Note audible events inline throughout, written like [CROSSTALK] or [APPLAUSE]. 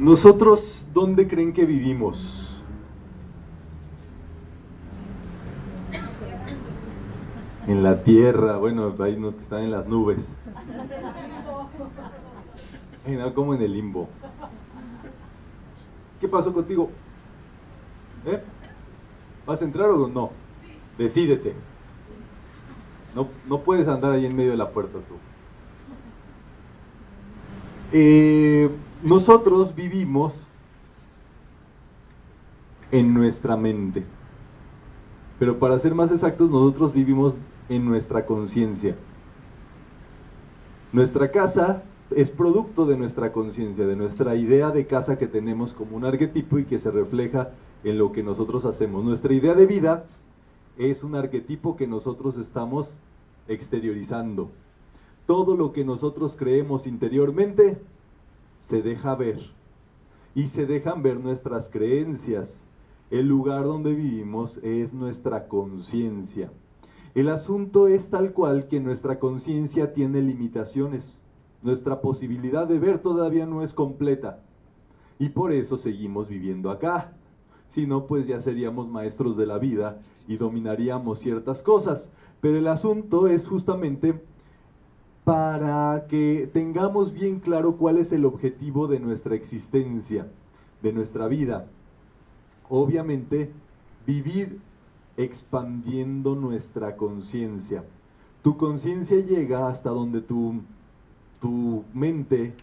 ¿Nosotros dónde creen que vivimos? En la tierra, bueno, hay unos que están en las nubes. No, como en el limbo. ¿Qué pasó contigo? ¿Eh? ¿Vas a entrar o no? Decídete. No, no puedes andar ahí en medio de la puerta tú. Eh, nosotros vivimos en nuestra mente. Pero para ser más exactos, nosotros vivimos en nuestra conciencia. Nuestra casa es producto de nuestra conciencia, de nuestra idea de casa que tenemos como un arquetipo y que se refleja en lo que nosotros hacemos. Nuestra idea de vida es un arquetipo que nosotros estamos exteriorizando. Todo lo que nosotros creemos interiormente se deja ver y se dejan ver nuestras creencias. El lugar donde vivimos es nuestra conciencia. El asunto es tal cual que nuestra conciencia tiene limitaciones. Nuestra posibilidad de ver todavía no es completa. Y por eso seguimos viviendo acá. Si no, pues ya seríamos maestros de la vida y dominaríamos ciertas cosas. Pero el asunto es justamente para que tengamos bien claro cuál es el objetivo de nuestra existencia, de nuestra vida. Obviamente, vivir expandiendo nuestra conciencia. Tu conciencia llega hasta donde tu, tu mente,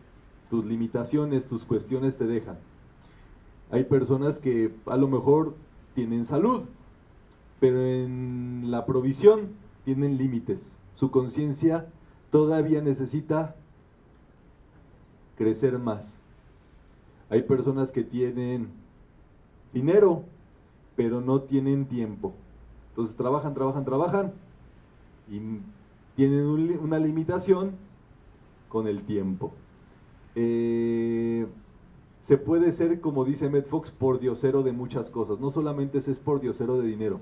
tus limitaciones, tus cuestiones te dejan. Hay personas que a lo mejor tienen salud, pero en la provisión tienen límites. Su conciencia todavía necesita crecer más. Hay personas que tienen dinero, pero no tienen tiempo. Entonces trabajan, trabajan, trabajan y tienen una limitación con el tiempo. Eh, se puede ser, como dice Matt Fox, por diosero de muchas cosas. No solamente es por diosero de dinero.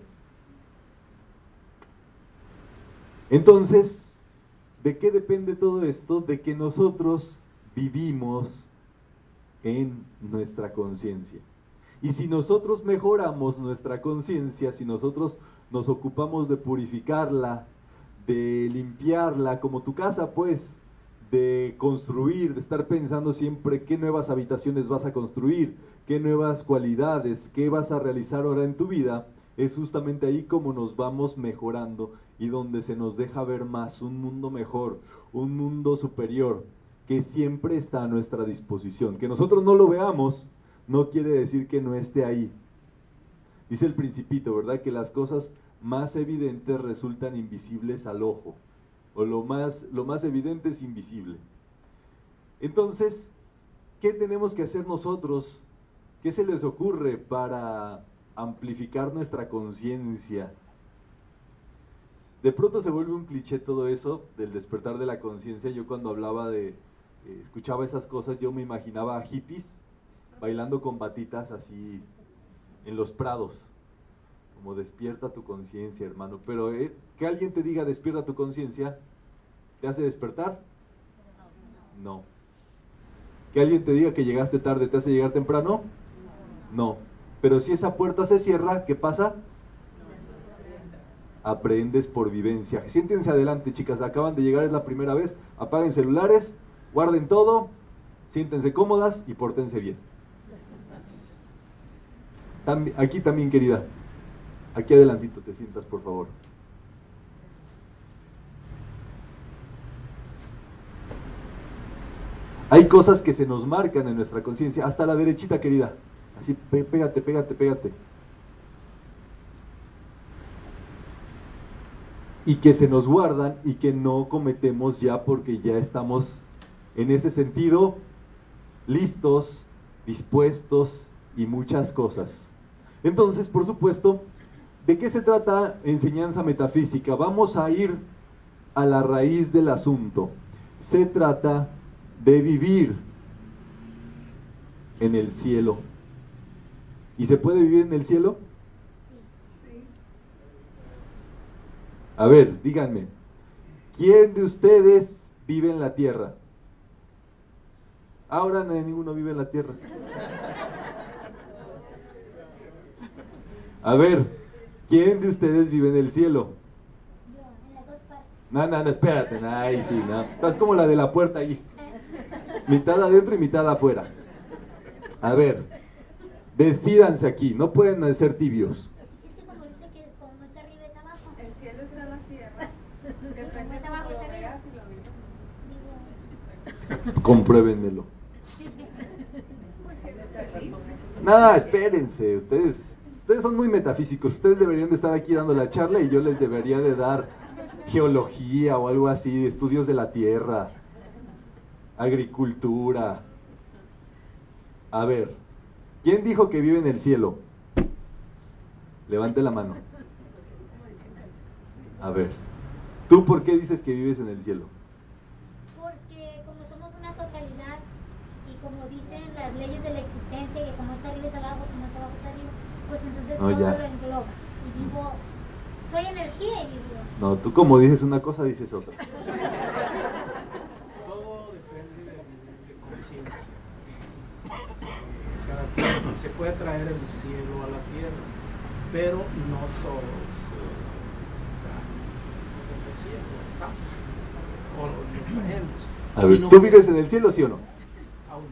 Entonces, ¿de qué depende todo esto? De que nosotros vivimos en nuestra conciencia. Y si nosotros mejoramos nuestra conciencia, si nosotros nos ocupamos de purificarla, de limpiarla, como tu casa, pues, de construir, de estar pensando siempre qué nuevas habitaciones vas a construir, qué nuevas cualidades, qué vas a realizar ahora en tu vida, es justamente ahí como nos vamos mejorando y donde se nos deja ver más un mundo mejor, un mundo superior, que siempre está a nuestra disposición. Que nosotros no lo veamos no quiere decir que no esté ahí. Dice el principito, ¿verdad? Que las cosas más evidentes resultan invisibles al ojo, o lo más, lo más evidente es invisible. Entonces, ¿qué tenemos que hacer nosotros? ¿Qué se les ocurre para amplificar nuestra conciencia? De pronto se vuelve un cliché todo eso del despertar de la conciencia. Yo cuando hablaba de, eh, escuchaba esas cosas, yo me imaginaba a hippies bailando con batitas así en los prados. Como despierta tu conciencia, hermano. Pero eh, que alguien te diga despierta tu conciencia, ¿te hace despertar? No. Que alguien te diga que llegaste tarde, ¿te hace llegar temprano? No. Pero si esa puerta se cierra, ¿qué pasa? aprendes por vivencia. Siéntense adelante, chicas, acaban de llegar, es la primera vez. Apaguen celulares, guarden todo, siéntense cómodas y pórtense bien. aquí también, querida. Aquí adelantito te sientas, por favor. Hay cosas que se nos marcan en nuestra conciencia. Hasta la derechita, querida. Así, pégate, pégate, pégate. y que se nos guardan y que no cometemos ya porque ya estamos en ese sentido listos, dispuestos y muchas cosas. Entonces, por supuesto, ¿de qué se trata enseñanza metafísica? Vamos a ir a la raíz del asunto. Se trata de vivir en el cielo. ¿Y se puede vivir en el cielo? A ver, díganme, ¿quién de ustedes vive en la tierra? Ahora no, ninguno vive en la tierra. A ver, ¿quién de ustedes vive en el cielo? Yo, en las dos partes. No, no, no, espérate. Ay, sí, no. Estás como la de la puerta ahí. Mitad adentro y mitad afuera. A ver, decídanse aquí, no pueden ser tibios. Es que como dice que como es arriba es abajo. El cielo está en la tierra. [LAUGHS] Depende de abajo, es arriba. Compruébenmelo. Pues. Nada, espérense, ustedes, ustedes son muy metafísicos, ustedes deberían de estar aquí dando la charla y yo les debería de dar geología o algo así, estudios de la tierra, agricultura. A ver, ¿quién dijo que vive en el cielo? Levante la mano. A ver, ¿tú por qué dices que vives en el cielo? Porque como somos una totalidad y como dicen las leyes de la existencia, que como es arriba es abajo, como es abajo es arriba, pues entonces Oh, todo ya. lo engloba. Y vivo, soy energía y vivo. No, tú como dices una cosa, dices otra. Todo depende del nivel de conciencia. Cada quien se puede traer el cielo a la tierra, pero no todos están en el cielo, estamos. O lo traemos. A ver, ¿tú vives en el cielo, sí o no? Aún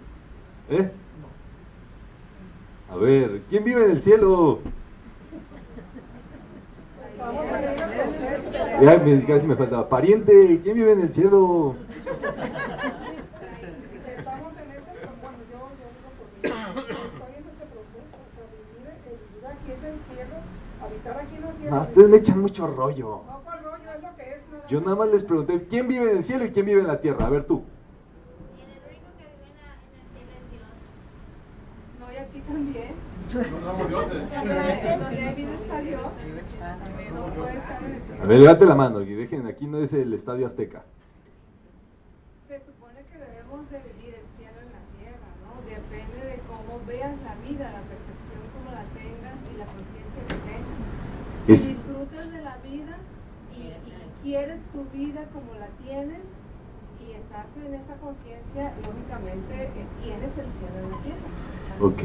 ¿Eh? no. A ver, ¿quién vive en el cielo? Ya, casi me faltaba. Pariente, ¿quién vive en el cielo? Estamos en ese, bueno, yo, yo digo por mí, estoy en ese proceso, o sea, vivir, eh, vivir aquí en el cielo, habitar aquí en la tierra. No, ustedes me echan mucho rollo. No, ¿cuál rollo? Es lo que es. nada Yo nada más les pregunté, ¿quién vive en el cielo y quién vive en la tierra? A ver tú. Y el único que vive en, la- en el cielo es Dios. No, y aquí también. A ver, levante la mano y dejen, aquí no es el Estadio Azteca. Se supone que debemos de vivir el cielo en la tierra, ¿no? Depende de cómo veas la vida, la percepción como la tengas y la conciencia que tengas. Si Es- disfrutas de la vida y, y quieres tu vida como la tienes y estás en esa conciencia, lógicamente eh, tienes el cielo en la tierra. Ok.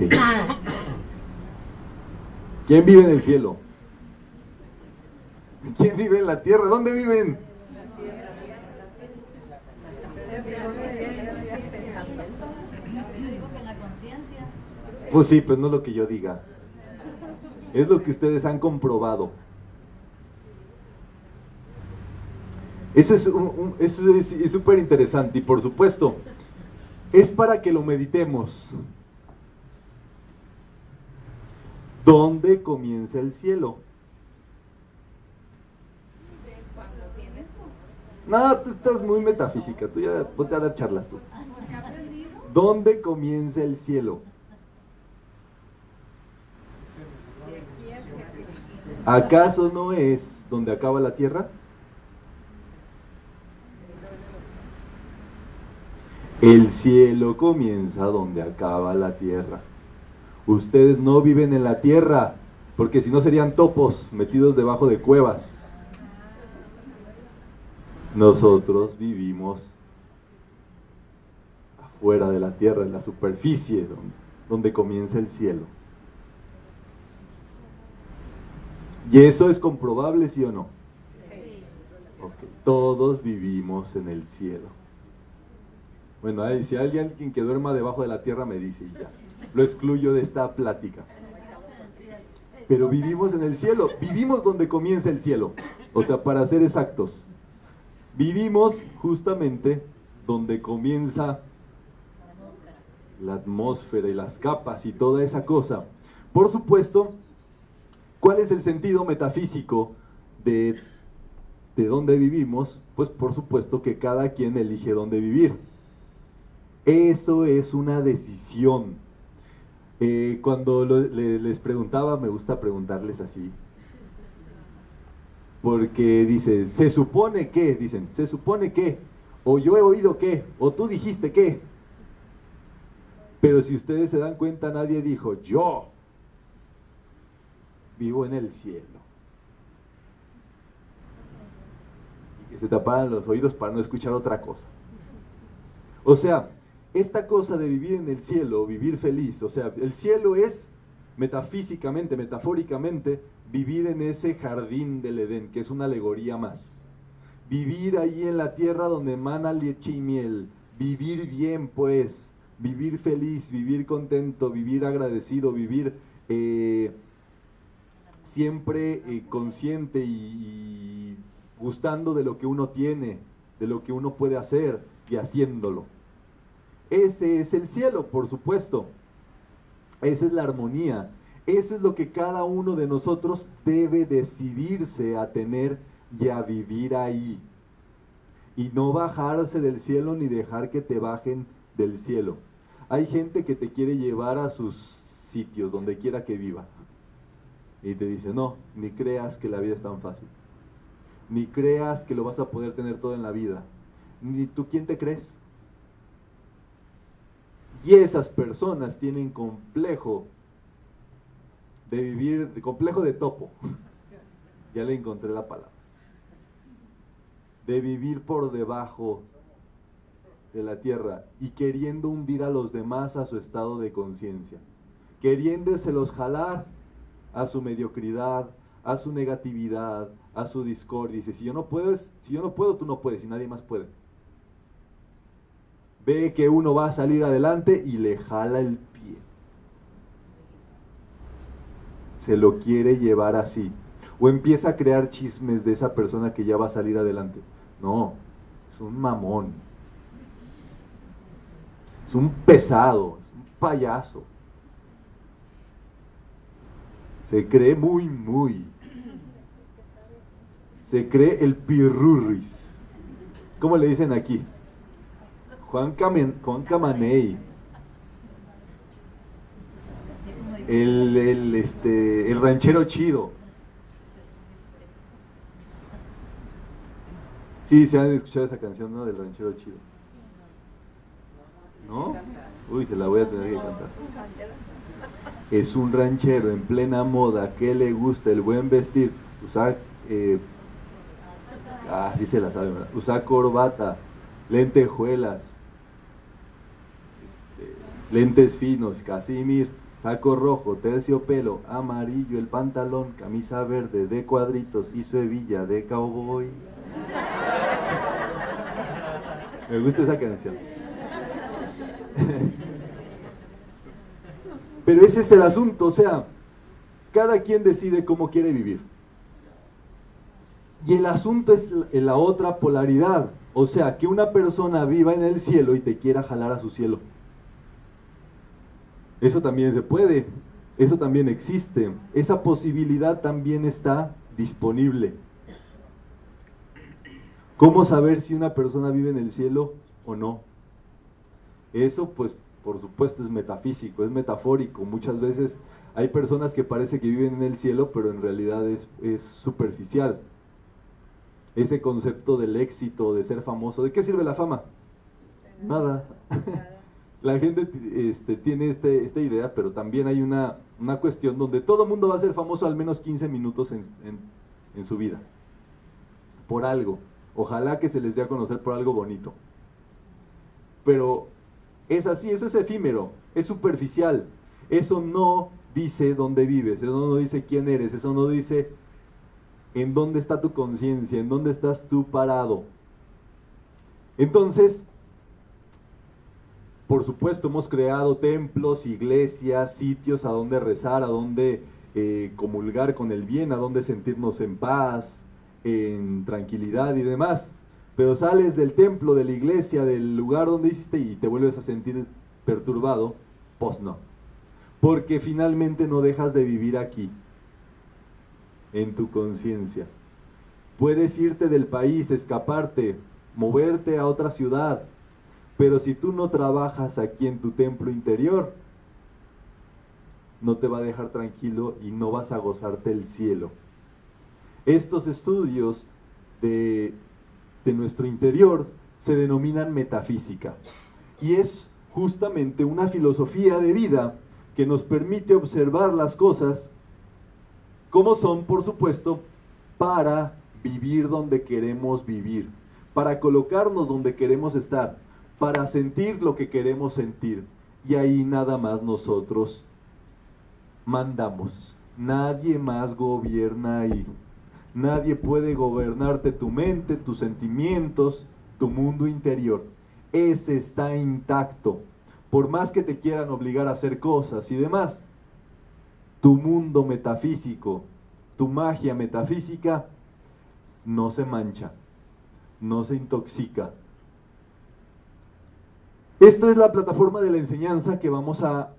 ¿Quién vive en el cielo? ¿Quién vive en la tierra? ¿Dónde viven? Pues sí, pero no es lo que yo diga. Es lo que ustedes han comprobado. Eso es eso es es súper interesante y por supuesto es para que lo meditemos. ¿Dónde comienza el cielo? No, tú estás muy metafísica, tú ya ponte a dar charlas tú. ¿Dónde comienza el cielo? De aquí hacia arriba. ¿Acaso no es donde acaba la tierra? El cielo comienza donde acaba la tierra. Ustedes no viven en la tierra, porque si no serían topos metidos debajo de cuevas. Nosotros vivimos afuera de la tierra, en la superficie, donde, comienza el cielo. ¿Y eso es comprobable, sí o no? Ok, Todos vivimos en el cielo. Bueno, ahí, si hay alguien que duerma debajo de la tierra, me dice y ya. Lo excluyo de esta plática. Pero vivimos en el cielo, vivimos donde comienza el cielo. O sea, para ser exactos, vivimos justamente donde comienza la atmósfera y las capas y toda esa cosa. Por supuesto, ¿cuál es el sentido metafísico de, de dónde vivimos? Pues por supuesto que cada quien elige dónde vivir. Eso es una decisión. Eh, cuando le- les preguntaba, me gusta preguntarles así. Porque dice, se supone que, dicen, se supone que, o yo he oído que, o tú dijiste que. Pero si ustedes se dan cuenta, nadie dijo, yo vivo en el cielo. Y que se taparan los oídos para no escuchar otra cosa. O sea, esta cosa de vivir en el cielo, vivir feliz, o sea, el cielo es metafísicamente, metafóricamente, vivir en ese jardín del Edén, que es una alegoría más. Vivir ahí en la tierra donde emana leche y miel, vivir bien pues, vivir feliz, vivir contento, vivir agradecido, vivir eh, siempre eh, consciente y, y gustando de lo que uno tiene, de lo que uno puede hacer y haciéndolo. Ese es el cielo, por supuesto. Esa es la armonía. Eso es lo que cada uno de nosotros debe decidirse a tener y a vivir ahí. Y no bajarse del cielo ni dejar que te bajen del cielo. Hay gente que te quiere llevar a sus sitios, donde quiera que viva. Y te dice, no, ni creas que la vida es tan fácil. Ni creas que lo vas a poder tener todo en la vida. Ni tú quién te crees. Y esas personas tienen complejo de vivir, de complejo de topo. [LAUGHS] Ya le encontré la palabra. De vivir por debajo de la tierra y queriendo hundir a los demás a su estado de conciencia. Queriéndoselos jalar a su mediocridad, a su negatividad, a su discordia. Dice, si yo no puedes, si yo no puedo, tú no puedes y nadie más puede ve que uno va a salir adelante y le jala el pie. Se lo quiere llevar así. O empieza a crear chismes de esa persona que ya va a salir adelante. No, es un mamón. Es un pesado, es un payaso. Se cree muy, muy. Se cree el pirurris. ¿Cómo le dicen aquí? Juan, Camen, Juan Camaney. El, el, este, el ranchero chido. Sí, se han escuchado esa canción, ¿no? Del ranchero chido. ¿No? Uy, se la voy a tener que cantar. Es un ranchero en plena moda que le gusta el buen vestir, usar, eh, ah, sí se la sabe, ¿verdad? Usar corbata, lentejuelas, este, lentes finos, casimir, saco rojo, terciopelo, amarillo el pantalón, camisa verde de cuadritos y su hebilla de cowboy. [LAUGHS] Me gusta esa canción. [LAUGHS] Pero ese es el asunto, o sea, cada quien decide cómo quiere vivir. Y el asunto es la otra polaridad, o sea, que una persona viva en el cielo y te quiera jalar a su cielo. Eso también se puede, eso también existe, esa posibilidad también está disponible. ¿Cómo saber si una persona vive en el cielo o no? Eso pues por supuesto es metafísico, es metafórico. Muchas veces hay personas que parece que viven en el cielo, pero en realidad es, es superficial. Ese concepto del éxito, de ser famoso, ¿de qué sirve la fama? Nada. [LAUGHS] la gente este, tiene este, esta idea, pero también hay una, una cuestión donde todo el mundo va a ser famoso al menos 15 minutos en, en, en su vida. Por algo. Ojalá que se les dé a conocer por algo bonito. Pero es así, eso es efímero, es superficial. Eso no dice dónde vives, eso no dice quién eres, eso no dice en dónde está tu conciencia, en dónde estás tú parado. Entonces, por supuesto, hemos creado templos, iglesias, sitios a donde rezar, a donde eh, comulgar con el bien, a donde sentirnos en paz, en tranquilidad y demás. Pero sales del templo, de la iglesia, del lugar donde hiciste y te vuelves a sentir perturbado, pues no. Porque finalmente no dejas de vivir aquí, en tu conciencia. Puedes irte del país, escaparte, moverte a otra ciudad, pero si tú no trabajas aquí en tu templo interior, no te va a dejar tranquilo y no vas a gozarte el cielo. Estos estudios de, nuestro interior se denominan metafísica y es justamente una filosofía de vida que nos permite observar las cosas como son, por supuesto, para vivir donde queremos vivir, para colocarnos donde queremos estar, para sentir lo que queremos sentir. Y ahí nada más nosotros mandamos. Nadie más gobierna ahí. Nadie puede gobernarte tu mente, tus sentimientos, tu mundo interior. Ese está intacto. Por más que te quieran obligar a hacer cosas y demás, tu mundo metafísico, tu magia metafísica, no se mancha, no se intoxica. Esta es la plataforma de la enseñanza que vamos a,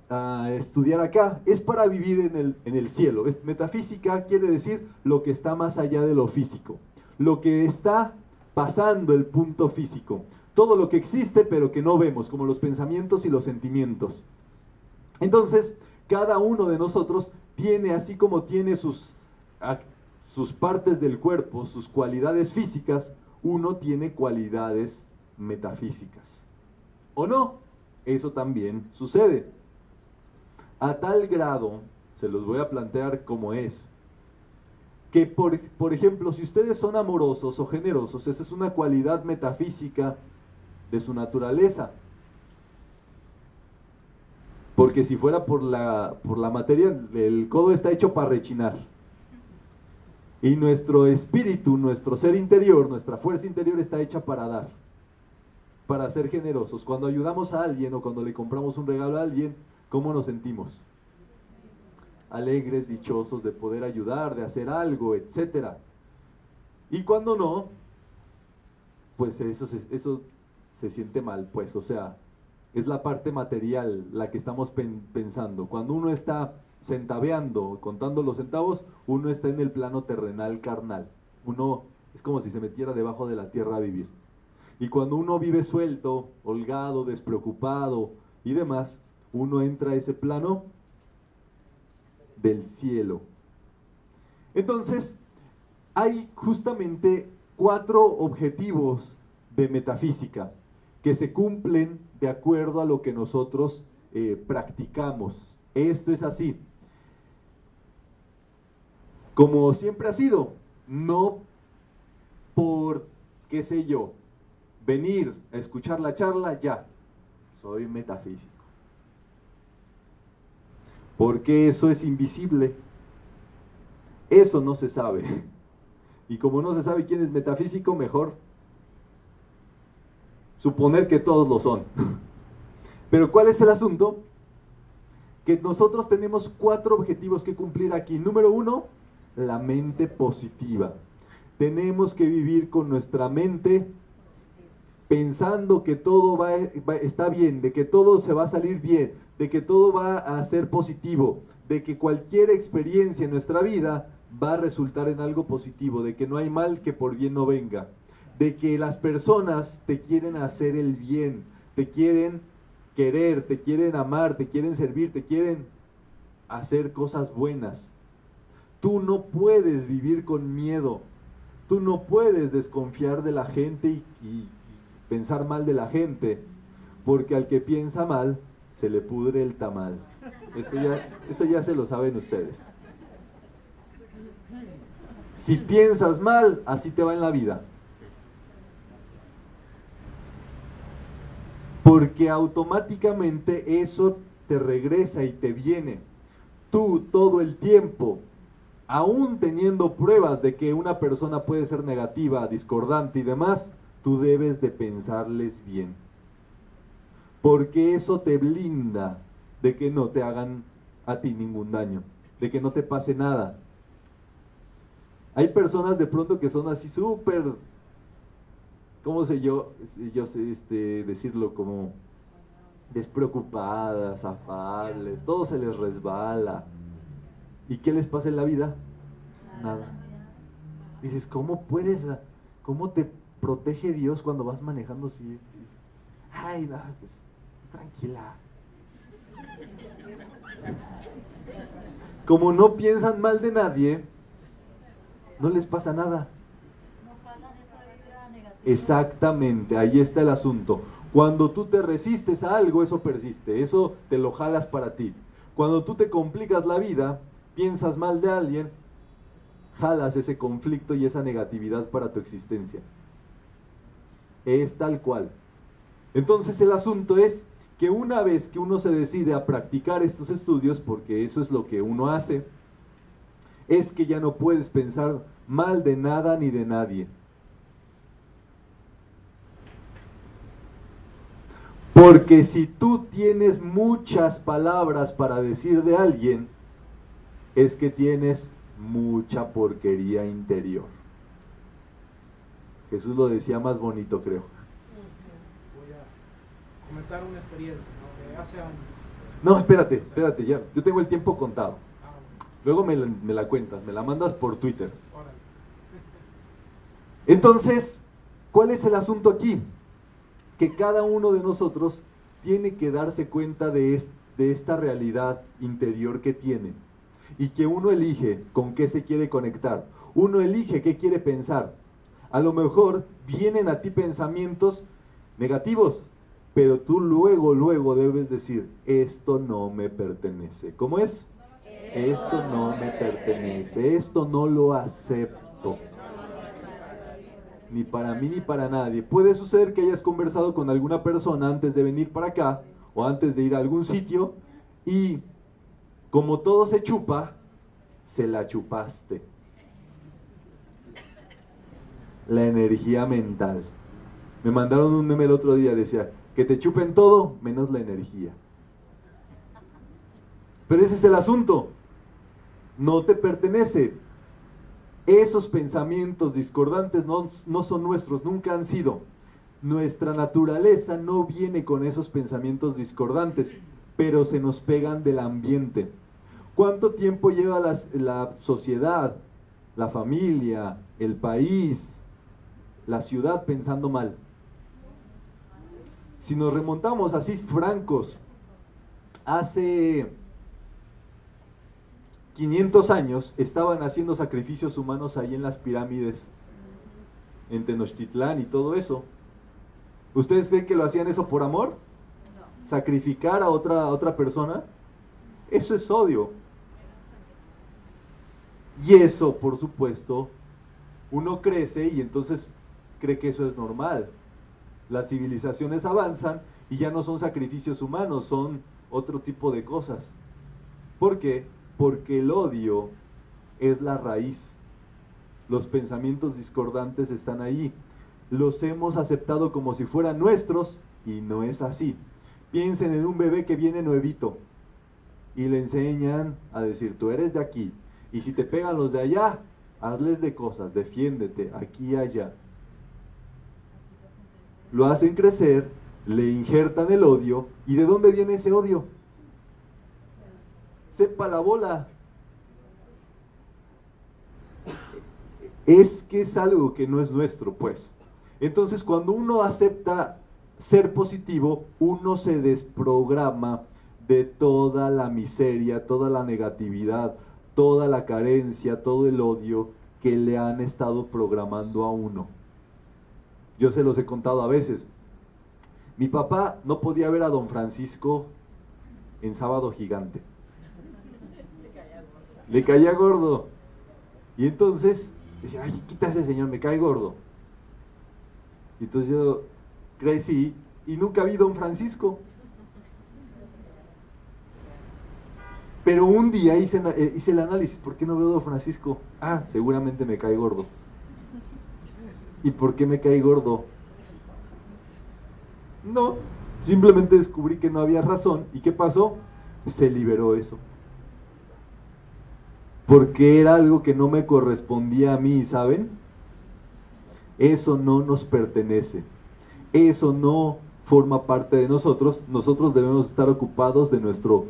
estudiar acá. Es para vivir en el, en el cielo. Es- metafísica quiere decir lo que está más allá de lo físico. Lo que está pasando el punto físico. Todo lo que existe pero que no vemos, como los pensamientos y los sentimientos. Entonces, cada uno de nosotros tiene, así como tiene sus partes del cuerpo, sus cualidades físicas, uno tiene cualidades metafísicas. ¿O no? Eso también sucede. A tal grado, se los voy a plantear como es, que por, por ejemplo, si ustedes son amorosos o generosos, esa es una cualidad metafísica de su naturaleza. Porque si fuera por la, por la materia, el codo está hecho para rechinar. Y nuestro espíritu, nuestro ser interior, nuestra fuerza interior está hecha para dar, para ser generosos. Cuando ayudamos a alguien o cuando le compramos un regalo a alguien, ¿cómo nos sentimos? Alegres, dichosos de poder ayudar, de hacer algo, etc. Y cuando no, pues eso se, eso se siente mal, pues, o sea, es la parte material la que estamos pen- pensando. Cuando uno está centaveando, contando los centavos, uno está en el plano terrenal carnal. Uno es como si se metiera debajo de la tierra a vivir. Y cuando uno vive suelto, holgado, despreocupado y demás, uno entra a ese plano del cielo. Entonces, hay justamente cuatro objetivos de metafísica que se cumplen de acuerdo a lo que nosotros eh, practicamos. Esto es así. Como siempre ha sido, no por, qué sé yo, venir a escuchar la charla, ya, soy metafísico. Porque eso es invisible. Eso no se sabe. Y como no se sabe quién es metafísico, mejor suponer que todos lo son. Pero ¿cuál es el asunto? Que nosotros tenemos cuatro objetivos que cumplir aquí. Número uno, la mente positiva. Tenemos que vivir con nuestra mente pensando que todo va, está bien, de que todo se va a salir bien, de que todo va a ser positivo, de que cualquier experiencia en nuestra vida va a resultar en algo positivo, de que no hay mal que por bien no venga, de que las personas te quieren hacer el bien, te quieren querer, te quieren amar, te quieren servir, te quieren hacer cosas buenas. Tú no puedes vivir con miedo, tú no puedes desconfiar de la gente y pensar mal de la gente, porque al que piensa mal se le pudre el tamal. Eso ya, eso ya se lo saben ustedes. Si piensas mal, así te va en la vida. Porque automáticamente eso te regresa y te viene. Tú todo el tiempo, aún teniendo pruebas de que una persona puede ser negativa, discordante y demás, tú debes de pensarles bien. Porque eso te blinda de que no te hagan a ti ningún daño, de que no te pase nada. Hay personas de pronto que son así súper, ¿cómo sé yo? Yo sé este, decirlo como despreocupadas, afables, todo se les resbala. ¿Y qué les pasa en la vida? Nada. Dices, ¿cómo puedes, cómo te protege Dios cuando vas manejando así? Ay, no, pues, tranquila. Como no piensan mal de nadie, no les pasa nada. Exactamente, ahí está el asunto. Cuando tú te resistes a algo, eso persiste, eso te lo jalas para ti. Cuando tú te complicas la vida, piensas mal de alguien, jalas ese conflicto y esa negatividad para tu existencia. Es tal cual. Entonces el asunto es que una vez que uno se decide a practicar estos estudios, porque eso es lo que uno hace, es que ya no puedes pensar mal de nada ni de nadie. Porque si tú tienes muchas palabras para decir de alguien, es que tienes mucha porquería interior. Jesús lo decía más bonito, creo. Voy a comentar una experiencia ¿no? de hace años. No, espérate, espérate, ya. Yo tengo el tiempo contado. Luego me la, me la cuentas, me la mandas por Twitter. Entonces, ¿cuál es el asunto aquí? Que cada uno de nosotros tiene que darse cuenta de, es- de esta realidad interior que tiene y que uno elige con qué se quiere conectar. Uno elige qué quiere pensar. A lo mejor vienen a ti pensamientos negativos, pero tú luego, luego debes decir, esto no me pertenece. ¿Cómo es? Esto no me pertenece, esto no lo acepto ni para mí ni para nadie. Puede suceder que hayas conversado con alguna persona antes de venir para acá o antes de ir a algún sitio y como todo se chupa, se la chupaste. La energía mental. Me mandaron un meme el otro día, decía, que te chupen todo menos la energía. Pero ese es el asunto. No te pertenece. Esos pensamientos discordantes no, no son nuestros, nunca han sido. Nuestra naturaleza no viene con esos pensamientos discordantes, pero se nos pegan del ambiente. ¿Cuánto tiempo lleva la sociedad, la familia, el país, la ciudad pensando mal? Si nos remontamos así francos, hace 500 años estaban haciendo sacrificios humanos ahí en las pirámides, en Tenochtitlán y todo eso. ¿Ustedes creen que lo hacían eso por amor? ¿Sacrificar a otra, a otra persona? Eso es odio. Y eso, por supuesto, uno crece y entonces cree que eso es normal. Las civilizaciones avanzan y ya no son sacrificios humanos, son otro tipo de cosas. ¿Por qué? Porque el odio es la raíz. Los pensamientos discordantes están ahí. Los hemos aceptado como si fueran nuestros y no es así. Piensen en un bebé que viene nuevito y le enseñan a decir, tú eres de aquí. Y si te pegan los de allá, hazles de cosas, defiéndete, aquí y allá. Lo hacen crecer, le injertan el odio. ¿Y de dónde viene ese odio? sepa la bola. Es que es algo que no es nuestro, pues. Entonces, cuando uno acepta ser positivo, uno se desprograma de toda la miseria, toda la negatividad, toda la carencia, todo el odio que le han estado programando a uno. Yo se los he contado a veces. Mi papá no podía ver a don Francisco en sábado gigante le caía gordo. Y entonces decía, ay, quita ese señor, me cae gordo. Y entonces yo crecí y nunca vi don Francisco. Pero un día hice, eh, hice el análisis, ¿por qué no veo a don Francisco? Ah, seguramente me cae gordo. ¿Y por qué me cae gordo? No, simplemente descubrí que no había razón. ¿Y qué pasó? Se liberó eso porque era algo que no me correspondía a mí, ¿saben? Eso no nos pertenece. Eso no forma parte de nosotros. Nosotros debemos estar ocupados de nuestro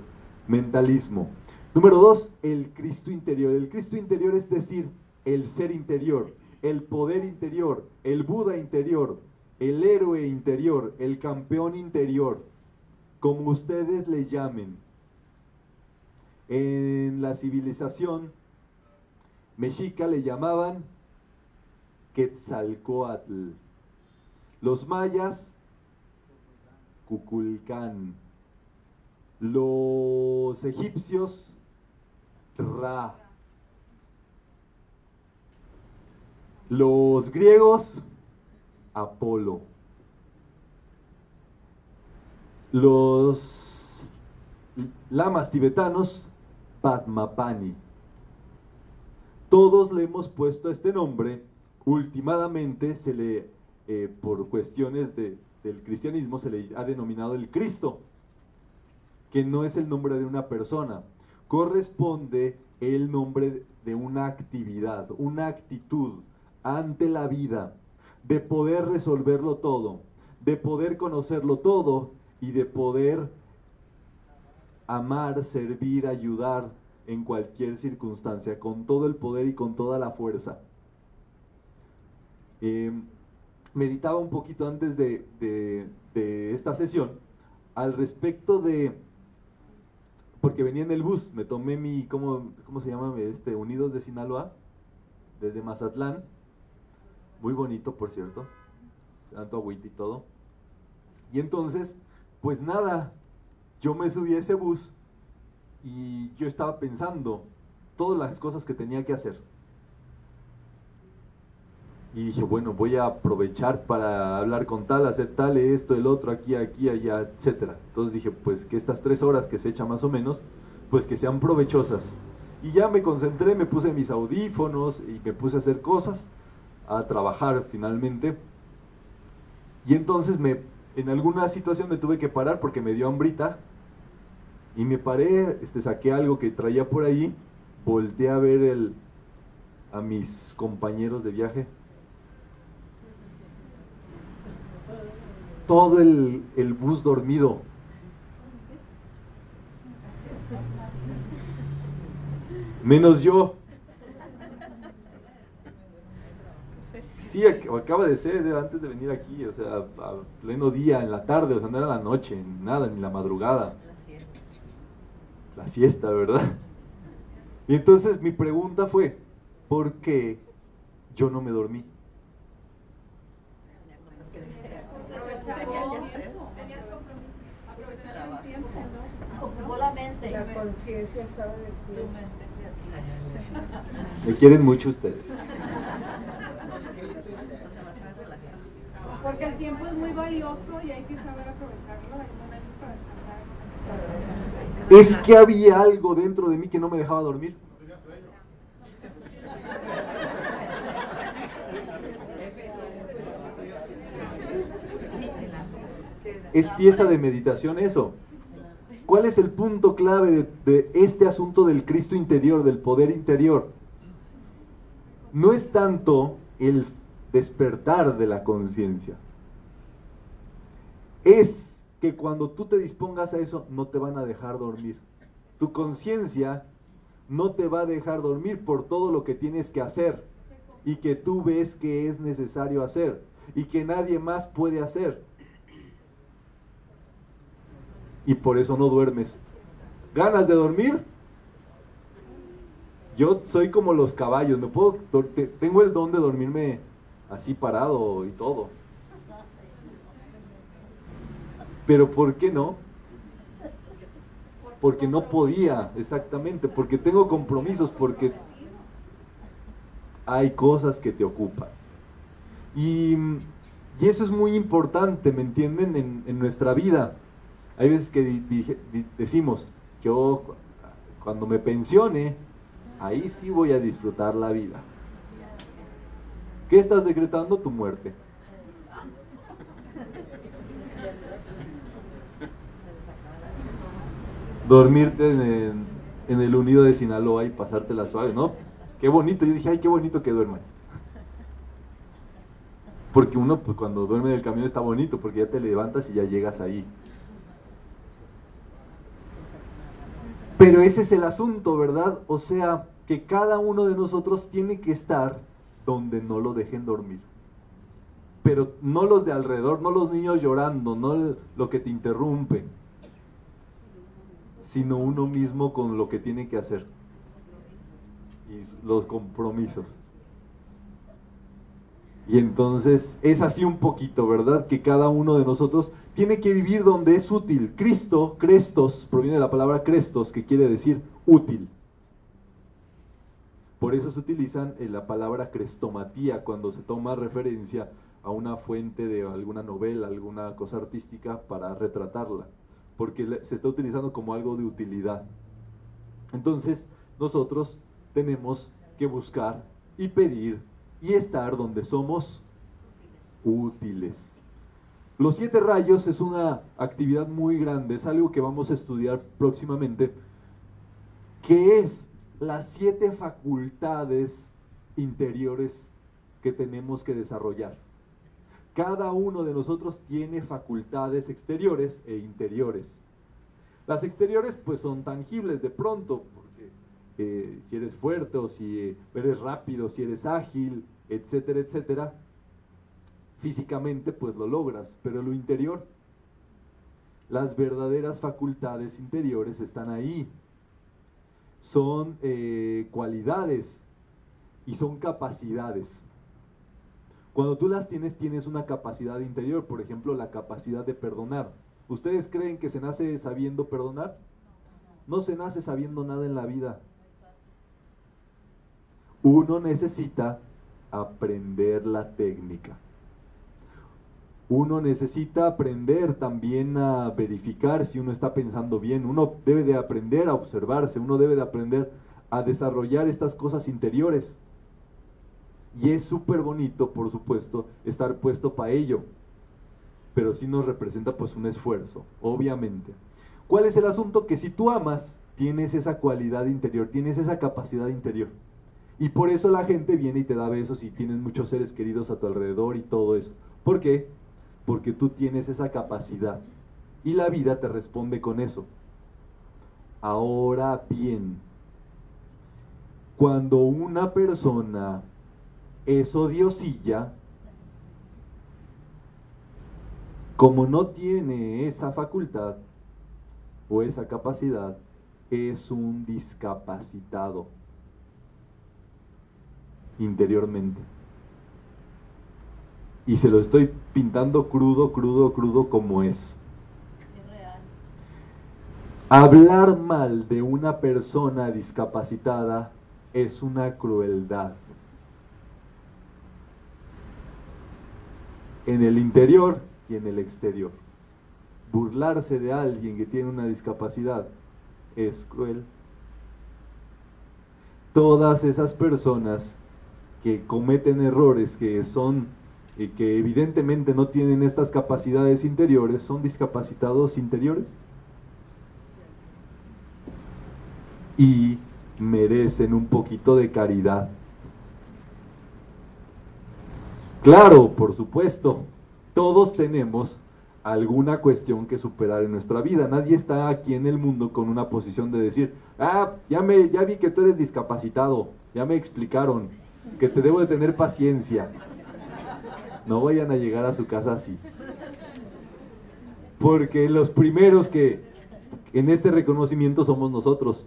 mentalismo. Número dos, el Cristo interior. El Cristo interior es decir, el ser interior, el poder interior, el Buda interior, el héroe interior, el campeón interior, como ustedes le llamen en la civilización mexica le llamaban Quetzalcoatl. Los mayas, Cuculcán. Los egipcios, Ra. Los griegos, Apolo. los lamas tibetanos, Padmapani. Todos le hemos puesto este nombre. Últimamente se le, eh, por cuestiones de- del cristianismo, se le ha denominado el Cristo, que no es el nombre de una persona, corresponde el nombre de una actividad, una actitud ante la vida, de poder resolverlo todo, de poder conocerlo todo y de poder amar, servir, ayudar en cualquier circunstancia, con todo el poder y con toda la fuerza. Eh, meditaba un poquito antes de, de- de esta sesión al respecto de, porque venía en el bus, me tomé mi, ¿cómo, cómo se llama? Este, Unidos de Sinaloa, desde Mazatlán, muy bonito por cierto, tanto agüita y todo. Y entonces, pues nada, yo me subí a ese bus y yo estaba pensando todas las cosas que tenía que hacer. Y dije, bueno, voy a aprovechar para hablar con tal, hacer tal, esto, el otro, aquí, aquí, allá, etcétera. Entonces dije, pues que estas tres horas que se echa más o menos, pues que sean provechosas. Y ya me concentré, me puse mis audífonos y me puse a hacer cosas, a trabajar finalmente. Y entonces me, en alguna situación me tuve que parar porque me dio hambrita. Y me paré, este, saqué algo que traía por ahí, volteé a ver el, a mis compañeros de viaje. Todo el, el bus dormido. Menos yo. Sí, ac- acaba de ser antes de venir aquí, o sea, a pleno día, en la tarde, o sea, no era la noche, nada, ni la madrugada. La siesta, ¿verdad? Y entonces mi pregunta fue, ¿por qué yo no me dormí? Aprovechar el tiempo. Aprovechar el tiempo, ¿no? Ocupó la mente. La conciencia estaba despierta. Me quieren mucho ustedes. [LAUGHS] Porque el tiempo es muy valioso y hay que saber aprovecharlo. Hay momentos para descansar, Es que había algo dentro de mí que no me dejaba dormir. Es pieza de meditación eso. ¿Cuál es el punto clave de, de este asunto del Cristo interior, del poder interior? No es tanto el despertar de la conciencia. Es que cuando tú te dispongas a eso, no te van a dejar dormir. Tu conciencia no te va a dejar dormir por todo lo que tienes que hacer y que tú ves que es necesario hacer y que nadie más puede hacer. Y por eso no duermes. ¿Ganas de dormir? Yo soy como los caballos, me puedo, tengo el don de dormirme así parado y todo. Pero ¿por qué no? Porque no podía, exactamente, porque tengo compromisos, porque hay cosas que te ocupan. Y, y eso es muy importante, ¿me entienden? En, nuestra vida. Hay veces que decimos, yo cu- cuando me pensione, ahí sí voy a disfrutar la vida. ¿Qué estás decretando? Tu muerte. Dormirte en el, unido de Sinaloa y pasarte la suave, ¿no? Qué bonito. Yo dije, ay, qué bonito que duerman. Porque uno, pues cuando duerme en el camión está bonito, porque ya te levantas y ya llegas ahí. Pero ese es el asunto, ¿verdad? O sea, que cada uno de nosotros tiene que estar donde no lo dejen dormir. Pero no los de alrededor, no los niños llorando, no lo que te interrumpe, sino uno mismo con lo que tiene que hacer. Y los compromisos. Y entonces es así un poquito, ¿verdad? Que cada uno de nosotros tiene que vivir donde es útil. Cristo, Crestos, proviene de la palabra Crestos, que quiere decir útil. Por eso se utilizan la palabra crestomatía cuando se toma referencia a una fuente de alguna novela, alguna cosa artística para retratarla, porque se está utilizando como algo de utilidad. Entonces, nosotros tenemos que buscar y pedir y estar donde somos útiles. Los siete rayos es una actividad muy grande, es algo que vamos a estudiar próximamente, que es las siete facultades interiores que tenemos que desarrollar. Cada uno de nosotros tiene facultades exteriores e interiores. Las exteriores pues son tangibles de pronto, porque eh, si eres fuerte o si eh, eres rápido, si eres ágil, etcétera, etcétera, físicamente pues lo logras, pero lo interior, las verdaderas facultades interiores están ahí. Son eh, cualidades y son capacidades. Cuando tú las tienes, tienes una capacidad interior, por ejemplo, la capacidad de perdonar. ¿Ustedes creen que se nace sabiendo perdonar? No se nace sabiendo nada en la vida. Uno necesita aprender la técnica. Uno necesita aprender también a verificar si uno está pensando bien. Uno debe de aprender a observarse. Uno debe de aprender a desarrollar estas cosas interiores. Y es súper bonito, por supuesto, estar puesto para ello. Pero sí nos representa pues un esfuerzo, obviamente. ¿Cuál es el asunto? Que si tú amas, tienes esa cualidad interior, tienes esa capacidad interior. Y por eso la gente viene y te da besos y tienes muchos seres queridos a tu alrededor y todo eso. ¿Por qué? Porque tú tienes esa capacidad. Y la vida te responde con eso. Ahora bien, cuando una persona es odiosilla, como no tiene esa facultad o esa capacidad, es un discapacitado interiormente. Y se lo estoy pintando crudo, crudo, crudo como es. Es real. Hablar mal de una persona discapacitada es una crueldad. En el interior y en el exterior. Burlarse de alguien que tiene una discapacidad es cruel. Todas esas personas que cometen errores que son y que evidentemente no tienen estas capacidades interiores son discapacitados interiores y merecen un poquito de caridad. Claro, por supuesto, todos tenemos alguna cuestión que superar en nuestra vida. Nadie está aquí en el mundo con una posición de decir, ah, ya, me, ya vi que tú eres discapacitado, ya me explicaron que te debo de tener paciencia. No vayan a llegar a su casa así. Porque los primeros que en este reconocimiento somos nosotros.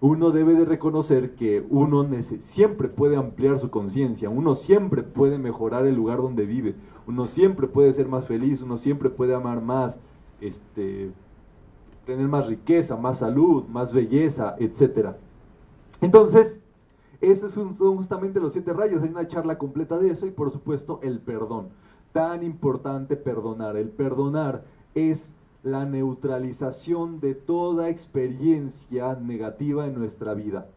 Uno debe de reconocer que uno siempre puede ampliar su conciencia, uno siempre puede mejorar el lugar donde vive, uno siempre puede ser más feliz, uno siempre puede amar más, este, tener más riqueza, más salud, más belleza, etc. Entonces, esos son justamente los siete rayos. Hay una charla completa de eso y por supuesto el perdón. Tan importante perdonar. El perdonar es la neutralización de toda experiencia negativa en nuestra vida.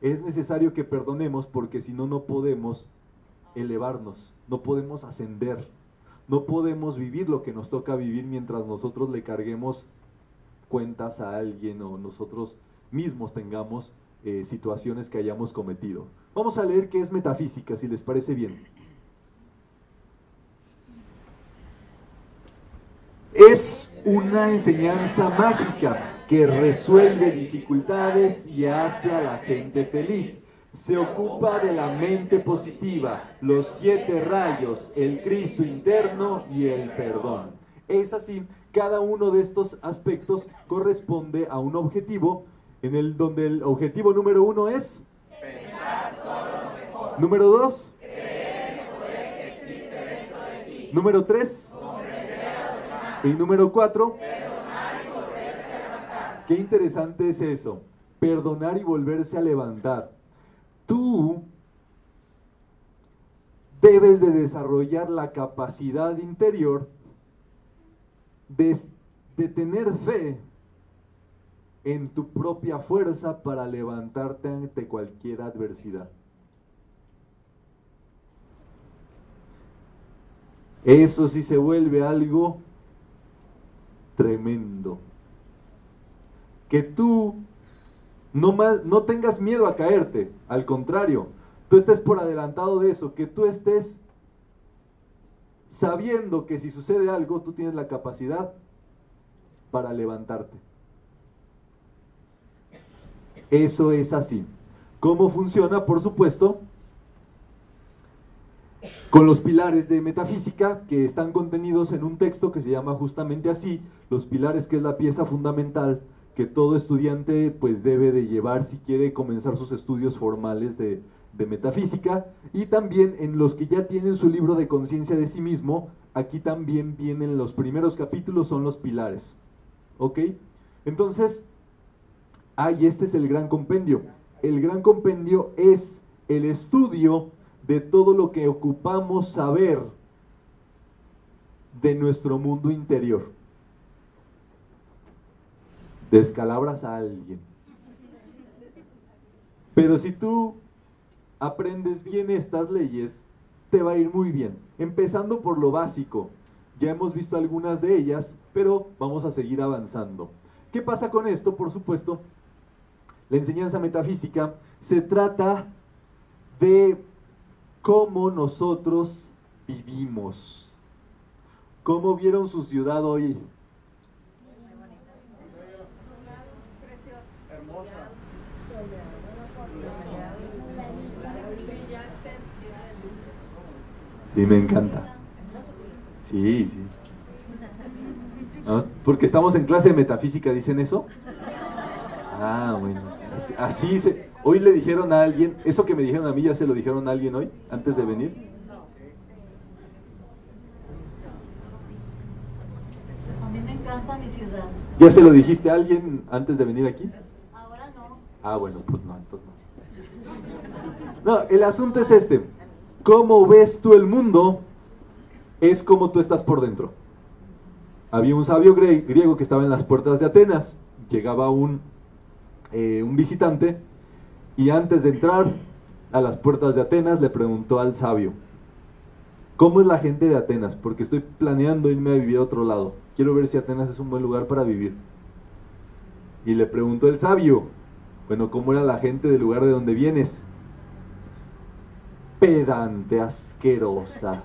Es necesario que perdonemos porque si no, no podemos elevarnos, no podemos ascender, no podemos vivir lo que nos toca vivir mientras nosotros le carguemos cuentas a alguien o nosotros mismos tengamos eh, situaciones que hayamos cometido. Vamos a leer qué es metafísica, si les parece bien. Es una enseñanza mágica que resuelve dificultades y hace a la gente feliz. Se ocupa de la mente positiva, los siete rayos, el Cristo interno y el perdón. Es así, cada uno de estos aspectos corresponde a un objetivo, en el donde el objetivo número uno es Número dos. Número tres. Y número cuatro. Qué interesante es eso. Perdonar y volverse a levantar. Tú debes de desarrollar la capacidad interior de, de tener fe en tu propia fuerza para levantarte ante cualquier adversidad. Eso sí se vuelve algo tremendo. Que tú no, más, no tengas miedo a caerte, al contrario, tú estés por adelantado de eso, que tú estés sabiendo que si sucede algo, tú tienes la capacidad para levantarte. Eso es así. ¿Cómo funciona? Por supuesto, con los pilares de metafísica que están contenidos en un texto que se llama justamente así, los pilares que es la pieza fundamental que todo estudiante pues debe de llevar si quiere comenzar sus estudios formales de, de metafísica y también en los que ya tienen su libro de conciencia de sí mismo, aquí también vienen los primeros capítulos, son los pilares. ¿Ok? Entonces, ahí este es el gran compendio. El gran compendio es el estudio de todo lo que ocupamos saber de nuestro mundo interior. Descalabras a alguien. Pero si tú aprendes bien estas leyes, te va a ir muy bien. Empezando por lo básico. Ya hemos visto algunas de ellas, pero vamos a seguir avanzando. ¿Qué pasa con esto? Por supuesto, la enseñanza metafísica se trata de cómo nosotros vivimos. ¿Cómo vieron su ciudad hoy? Sí, me encanta. Sí, sí. Porque estamos en clase de metafísica, ¿dicen eso? Ah, bueno. Así, así se... Hoy le dijeron a alguien, eso que me dijeron a mí, ¿ya se lo dijeron a alguien hoy, antes de venir? A mí me encanta mi ciudad. ¿Ya se lo dijiste a alguien antes de venir aquí? Ahora no. Ah, bueno, pues no, entonces no. No, el asunto es este. ¿Cómo ves tú el mundo? Es como tú estás por dentro. Había un sabio griego que estaba en las puertas de Atenas. Llegaba un, eh, un visitante y antes de entrar a las puertas de Atenas le preguntó al sabio, ¿cómo es la gente de Atenas? Porque estoy planeando irme a vivir a otro lado. Quiero ver si Atenas es un buen lugar para vivir. Y le preguntó el sabio, bueno, ¿cómo era la gente del lugar de donde vienes? Pedante, asquerosa,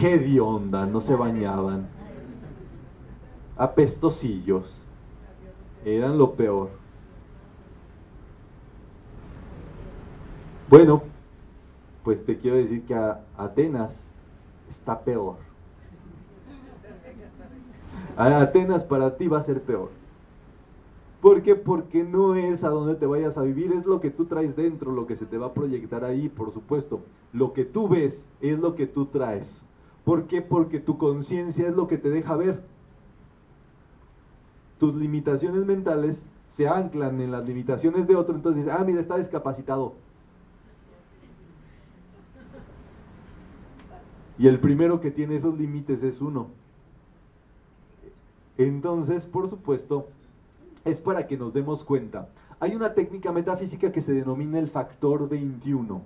hedionda, no se bañaban, apestosillos, eran lo peor. Bueno, pues te quiero decir que a- Atenas está peor. A- Atenas para ti va a ser peor. ¿Por qué? Porque no es a donde te vayas a vivir, es lo que tú traes dentro, lo que se te va a proyectar ahí, por supuesto. Lo que tú ves es lo que tú traes. ¿Por qué? Porque tu conciencia es lo que te deja ver. Tus limitaciones mentales se anclan en las limitaciones de otro, entonces ah, mira, está discapacitado. Y el primero que tiene esos límites es uno. Entonces, por supuesto, es para que nos demos cuenta. Hay una técnica metafísica que se denomina el factor 21,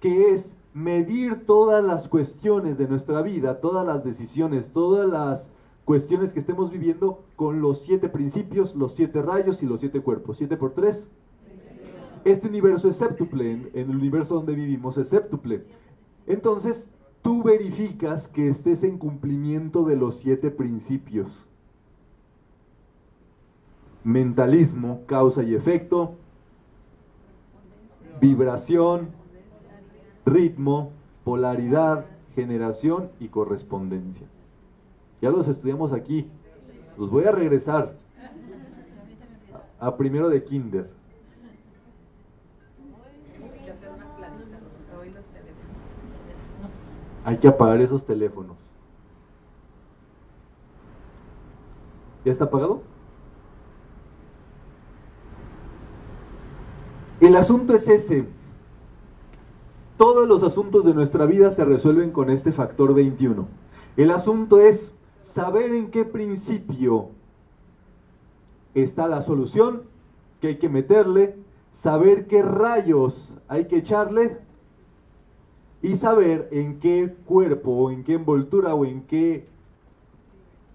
que es medir todas las cuestiones de nuestra vida, todas las decisiones, todas las cuestiones que estemos viviendo con los siete principios, los siete rayos y los siete cuerpos. ¿Siete por tres? Este universo es séptuple, en, el universo donde vivimos es séptuple. Entonces, tú verificas que estés en cumplimiento de los siete principios mentalismo, causa y efecto, vibración, ritmo, polaridad, generación y correspondencia. Ya los estudiamos aquí. Los voy a regresar a, primero de kinder. Hay que apagar esos teléfonos. ¿Ya está apagado? El asunto es ese. Todos los asuntos de nuestra vida se resuelven con este factor 21. El asunto es saber en qué principio está la solución que hay que meterle, saber qué rayos hay que echarle y saber en qué cuerpo o en qué envoltura o en qué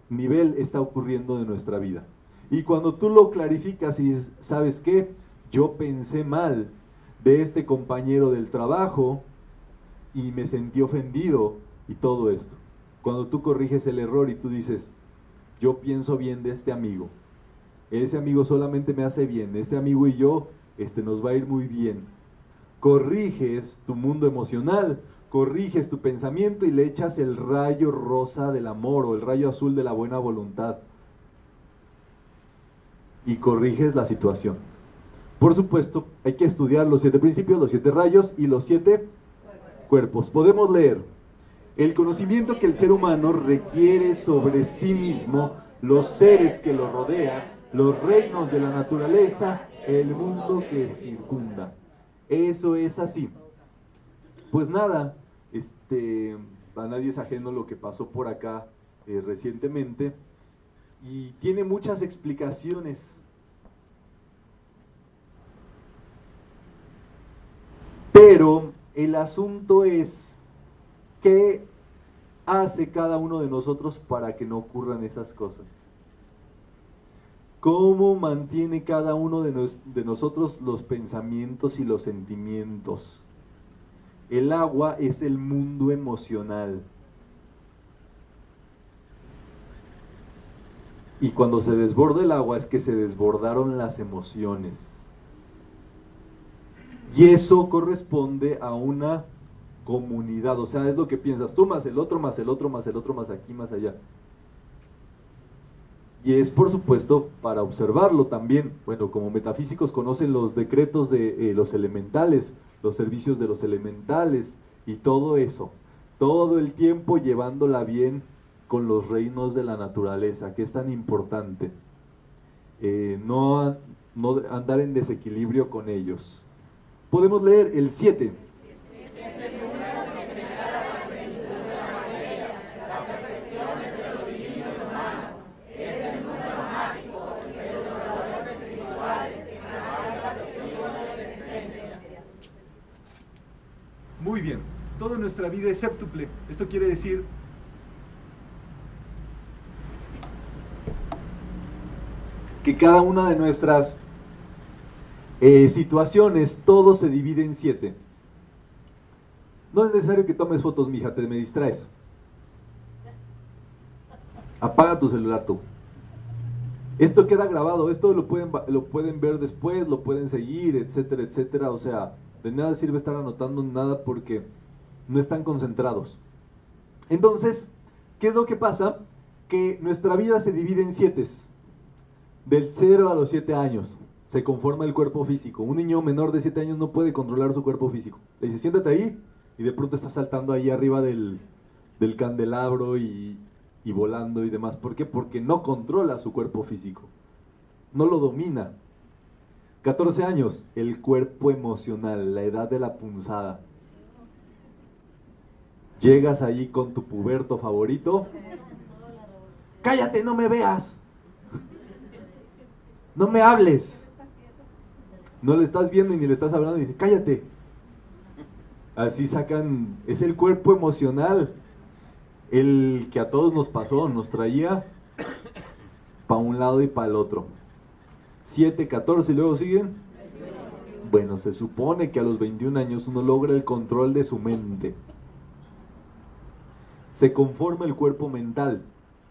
nivel está ocurriendo de nuestra vida. Y cuando tú lo clarificas y dices, ¿sabes qué? Yo pensé mal de este compañero del trabajo y me sentí ofendido y todo esto. Cuando tú corriges el error y tú dices, yo pienso bien de este amigo, ese amigo solamente me hace bien, este amigo y yo este, nos va a ir muy bien. Corriges tu mundo emocional, corriges tu pensamiento y le echas el rayo rosa del amor o el rayo azul de la buena voluntad. Y corriges la situación. Por supuesto, hay que estudiar los siete principios, los siete rayos y los siete cuerpos. Podemos leer el conocimiento que el ser humano requiere sobre sí mismo, los seres que lo rodean, los reinos de la naturaleza, el mundo que circunda. Eso es así. Pues nada, este, a nadie es ajeno lo que pasó por acá eh, recientemente y tiene muchas explicaciones. Pero el asunto es qué hace cada uno de nosotros para que no ocurran esas cosas. ¿Cómo mantiene cada uno de, nosotros los pensamientos y los sentimientos? El agua es el mundo emocional. Y cuando se desborda el agua es que se desbordaron las emociones. Y eso corresponde a una comunidad, o sea, es lo que piensas tú más el otro, más el otro, más el otro, más aquí, más allá. Y es por supuesto para observarlo también, bueno, como metafísicos conocen los decretos de eh, los elementales, los servicios de los elementales y todo eso, todo el tiempo llevándola bien con los reinos de la naturaleza, que es tan importante. Eh, no, no andar en desequilibrio con ellos. Podemos leer el 7. Muy bien, toda nuestra vida es séptuple. Esto quiere decir que cada una de nuestras eh, situaciones, todo se divide en siete. No es necesario que tomes fotos, mija, te me distraes. Apaga tu celular tú. Esto queda grabado, esto lo pueden, lo pueden ver después, lo pueden seguir, etcétera, etcétera. O sea, de nada sirve estar anotando nada porque no están concentrados. Entonces, ¿qué es lo que pasa? Que nuestra vida se divide en siete. Del 0 a los 7 años se conforma el cuerpo físico. Un niño menor de 7 años no puede controlar su cuerpo físico. Le dice, siéntate ahí, y de pronto está saltando ahí arriba del, del candelabro y, y volando y demás. ¿Por qué? Porque no controla su cuerpo físico. No lo domina. 14 años, el cuerpo emocional, la edad de la punzada. Llegas allí con tu puberto favorito. Cállate, no me veas. No me hables. No le estás viendo y ni le estás hablando y dice, cállate. Así sacan, es el cuerpo emocional, el que a todos nos pasó, nos traía para un lado y para el otro. 7, 14 y luego siguen. Bueno, se supone que a los 21 años uno logra el control de su mente. Se conforma el cuerpo mental.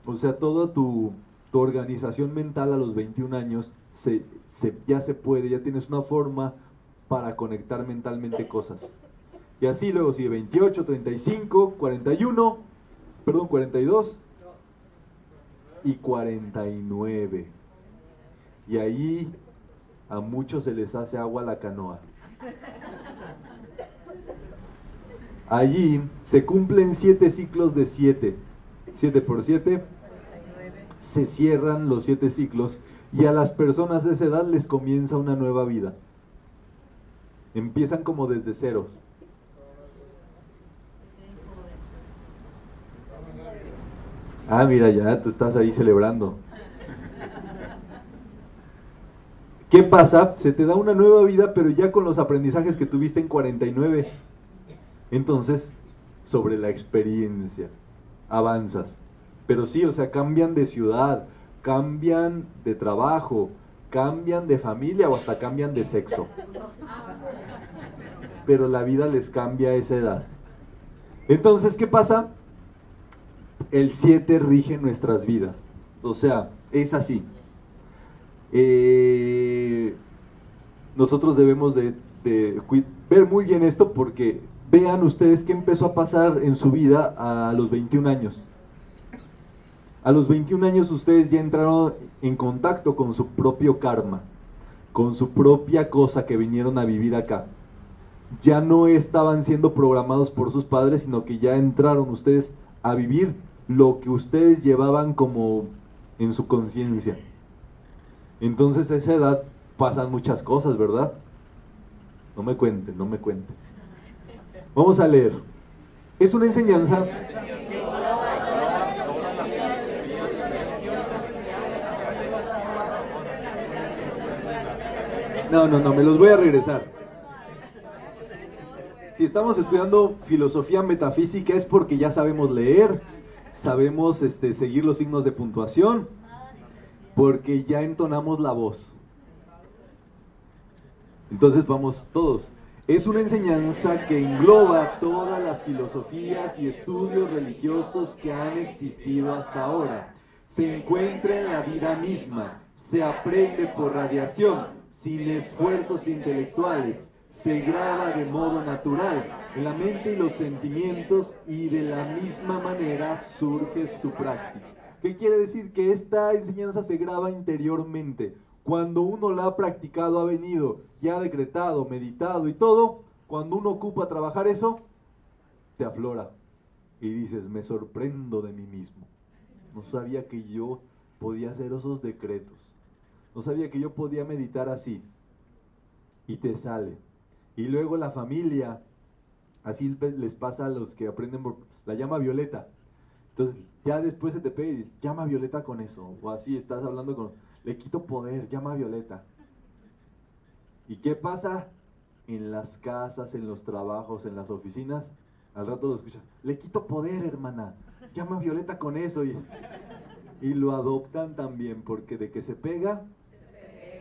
O sea, toda tu, tu organización mental a los 21 años se, ya se puede, ya tienes una forma para conectar mentalmente cosas. Y así luego sigue 28, 35, 41, perdón, 42 y 49. Y ahí a muchos se les hace agua la canoa. Allí se cumplen siete ciclos de siete. Siete por siete. Se cierran los siete ciclos y a las personas de esa edad les comienza una nueva vida. Empiezan como desde ceros. Ah, mira, ya tú estás ahí celebrando. ¿Qué pasa? Se te da una nueva vida, pero ya con los aprendizajes que tuviste en 49. Entonces, sobre la experiencia, avanzas. Pero sí, o sea, cambian de ciudad, cambian de trabajo, cambian de familia o hasta cambian de sexo. Pero la vida les cambia a esa edad. Entonces, ¿qué pasa? El 7 rige nuestras vidas. O sea, es así. Eh, nosotros debemos de, de ver muy bien esto porque vean ustedes qué empezó a pasar en su vida a los 21 años. A los 21 años ustedes ya entraron en contacto con su propio karma, con su propia cosa que vinieron a vivir acá. Ya no estaban siendo programados por sus padres, sino que ya entraron ustedes a vivir lo que ustedes llevaban como en su conciencia. Entonces a esa edad pasan muchas cosas, ¿verdad? No me cuenten, no me cuenten. Vamos a leer. Es una enseñanza. No, no, no, me los voy a regresar. Si estamos estudiando filosofía metafísica es porque ya sabemos leer, sabemos este, seguir los signos de puntuación, porque ya entonamos la voz. Entonces vamos todos. Es una enseñanza que engloba todas las filosofías y estudios religiosos que han existido hasta ahora. Se encuentra en la vida misma, se aprende por radiación, sin esfuerzos intelectuales, se graba de modo natural en la mente y los sentimientos y de la misma manera surge su práctica. ¿Qué quiere decir? Que esta enseñanza se graba interiormente. Cuando uno la ha practicado, ha venido, ya ha decretado, meditado y todo, cuando uno ocupa trabajar eso, te aflora. Y dices, me sorprendo de mí mismo. No sabía que yo podía hacer esos decretos. No sabía que yo podía meditar así. Y te sale. Y luego la familia, así les pasa a los que aprenden la llama violeta. Entonces ya después se te pega y dices, llama violeta con eso. O así estás hablando con, le quito poder, llama violeta. ¿Y qué pasa? En las casas, en los trabajos, en las oficinas, al rato lo escuchas, le quito poder, hermana, llama violeta con eso. Y, y lo adoptan también, porque de que se pega,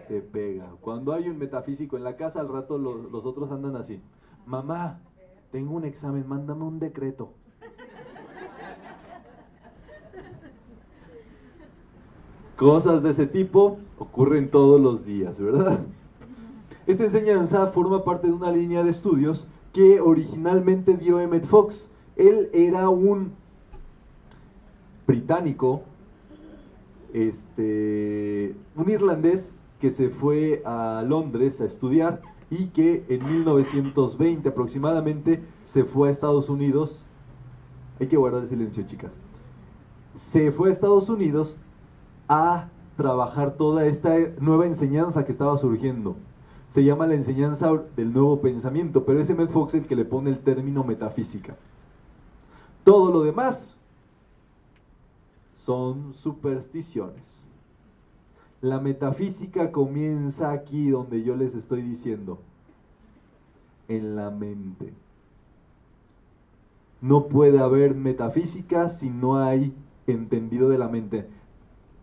se pega. Cuando hay un metafísico en la casa, al rato lo- los otros andan así. Mamá, tengo un examen, mándame un decreto. Cosas de ese tipo ocurren todos los días, ¿verdad? Esta enseñanza forma parte de una línea de estudios que originalmente dio Emmett Fox. Él era un británico, este, un irlandés que se fue a Londres a estudiar y que en 1920 aproximadamente se fue a Estados Unidos. Hay que guardar silencio, chicas. Se fue a Estados Unidos a trabajar toda esta nueva enseñanza que estaba surgiendo. Se llama la enseñanza del nuevo pensamiento, pero es Emmett Fox el que le pone el término metafísica. Todo lo demás son supersticiones. La metafísica comienza aquí donde yo les estoy diciendo, en la mente. No puede haber metafísica si no hay entendido de la mente.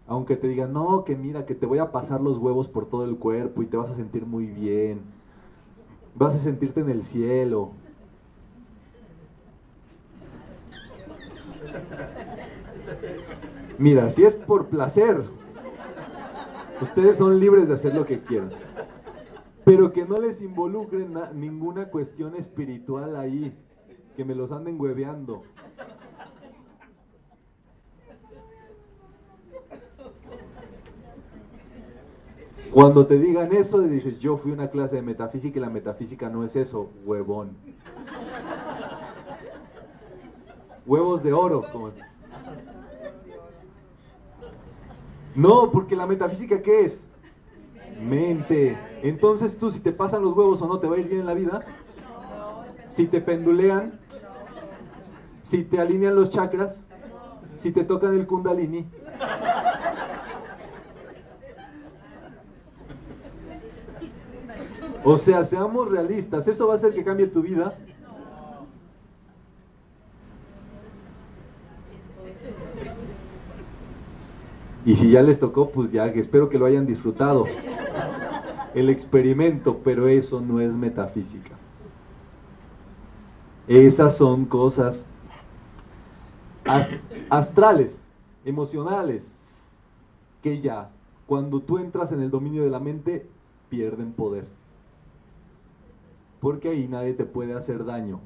Aunque te digan, no, que mira, que te voy a pasar los huevos por todo el cuerpo y te vas a sentir muy bien. Vas a sentirte en el cielo. Mira, si es por placer, ustedes son libres de hacer lo que quieran. Pero que no les involucren na- ninguna cuestión espiritual ahí, que me los anden hueveando. Cuando te digan eso, dices, yo fui a una clase de metafísica y la metafísica no es eso, huevón. Huevos de oro. como- No, porque la metafísica, ¿qué es? Mente. Entonces tú, si te pasan los huevos o no, ¿te va a ir bien en la vida? Si te pendulean, si te alinean los chakras, si te tocan el kundalini. O sea, seamos realistas, ¿eso va a hacer que cambie tu vida? Y si ya les tocó, pues ya, espero que lo hayan disfrutado. El experimento, pero eso no es metafísica. Esas son cosas ast- astrales, emocionales, que ya, cuando tú entras en el dominio de la mente, pierden poder. Porque ahí nadie te puede hacer daño.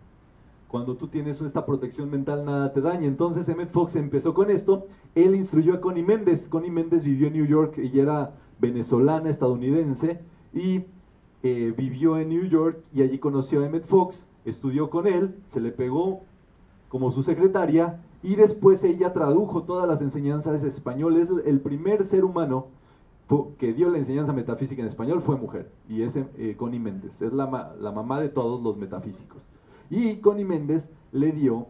Cuando tú tienes esta protección mental, nada te daña. Entonces Emmett Fox empezó con esto. Él instruyó a Connie Méndez. Connie Méndez vivió en New York. Ella era venezolana, estadounidense. Y eh, vivió en New York y allí conoció a Emmett Fox. Estudió con él. Se le pegó como su secretaria. Y después ella tradujo todas las enseñanzas de español. Es el primer ser humano que dio la enseñanza metafísica en español fue mujer, y es eh, Connie Méndez, es la, la mamá de todos los metafísicos. Y Connie Méndez le dio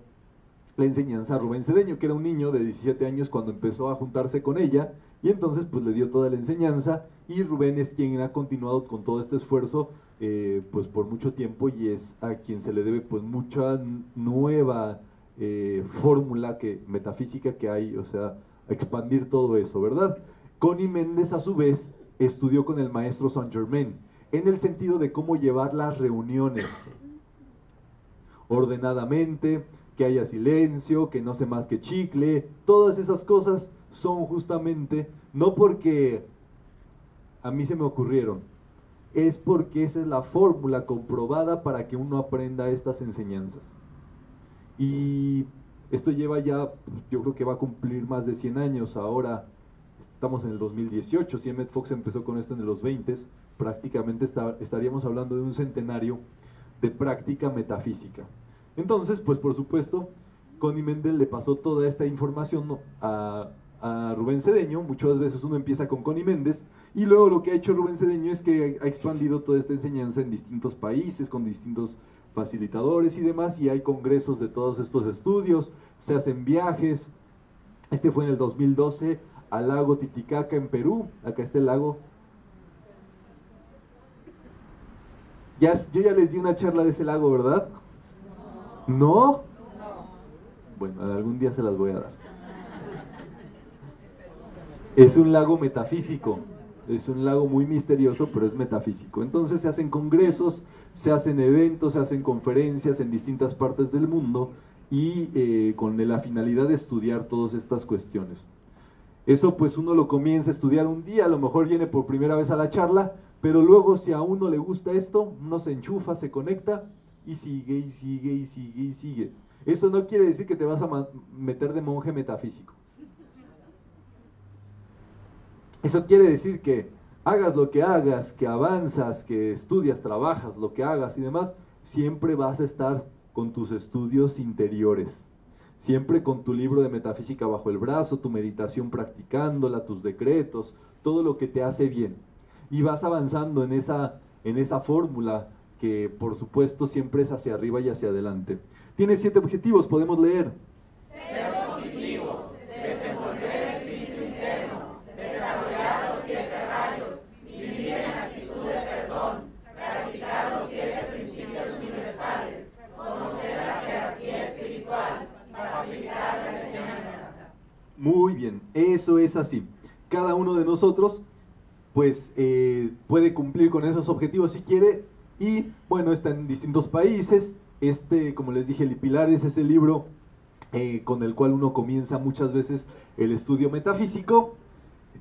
la enseñanza a Rubén Cedeño, que era un niño de 17 años cuando empezó a juntarse con ella, y entonces pues le dio toda la enseñanza, y Rubén es quien ha continuado con todo este esfuerzo eh, pues por mucho tiempo, y es a quien se le debe pues mucha nueva eh, fórmula que, metafísica que hay, o sea, expandir todo eso, ¿verdad? Connie Méndez, a su vez, estudió con el maestro Saint Germain, en el sentido de cómo llevar las reuniones ordenadamente, que haya silencio, que no se más que chicle, todas esas cosas son justamente, no porque a mí se me ocurrieron, es porque esa es la fórmula comprobada para que uno aprenda estas enseñanzas. Y esto lleva ya, yo creo que va a cumplir más de 100 años ahora, estamos en el 2018, si Emmett Fox empezó con esto en los 20, prácticamente estaríamos hablando de un centenario de práctica metafísica. Entonces, pues por supuesto, Connie Mendel le pasó toda esta información a Rubén Cedeño, muchas veces uno empieza con Connie Méndez, y luego lo que ha hecho Rubén Cedeño es que ha expandido toda esta enseñanza en distintos países, con distintos facilitadores y demás, y hay congresos de todos estos estudios, se hacen viajes, este fue en el 2012 al lago Titicaca en Perú, acá está el lago. Ya, yo ya les di una charla de ese lago, ¿verdad? ¿No? Bueno, algún día se las voy a dar. Es un lago metafísico, es un lago muy misterioso, pero es metafísico. Entonces se hacen congresos, se hacen eventos, se hacen conferencias en distintas partes del mundo y eh, con la finalidad de estudiar todas estas cuestiones. Eso pues uno lo comienza a estudiar un día, a lo mejor viene por primera vez a la charla, pero luego si a uno le gusta esto, uno se enchufa, se conecta y sigue y sigue y sigue y sigue. Eso no quiere decir que te vas a meter de monje metafísico. Eso quiere decir que hagas lo que hagas, que avanzas, que estudias, trabajas, lo que hagas y demás, siempre vas a estar con tus estudios interiores. Siempre con tu libro de metafísica bajo el brazo, tu meditación practicándola, tus decretos, todo lo que te hace bien. Y vas avanzando en esa, en esa fórmula que por supuesto siempre es hacia arriba y hacia adelante. Tiene siete objetivos, podemos leer. Muy eso es así. Cada uno de nosotros, pues, eh, puede cumplir con esos objetivos si quiere. Y bueno, está en distintos países. Este, como les dije, el Pilares es el libro eh, con el cual uno comienza muchas veces el estudio metafísico.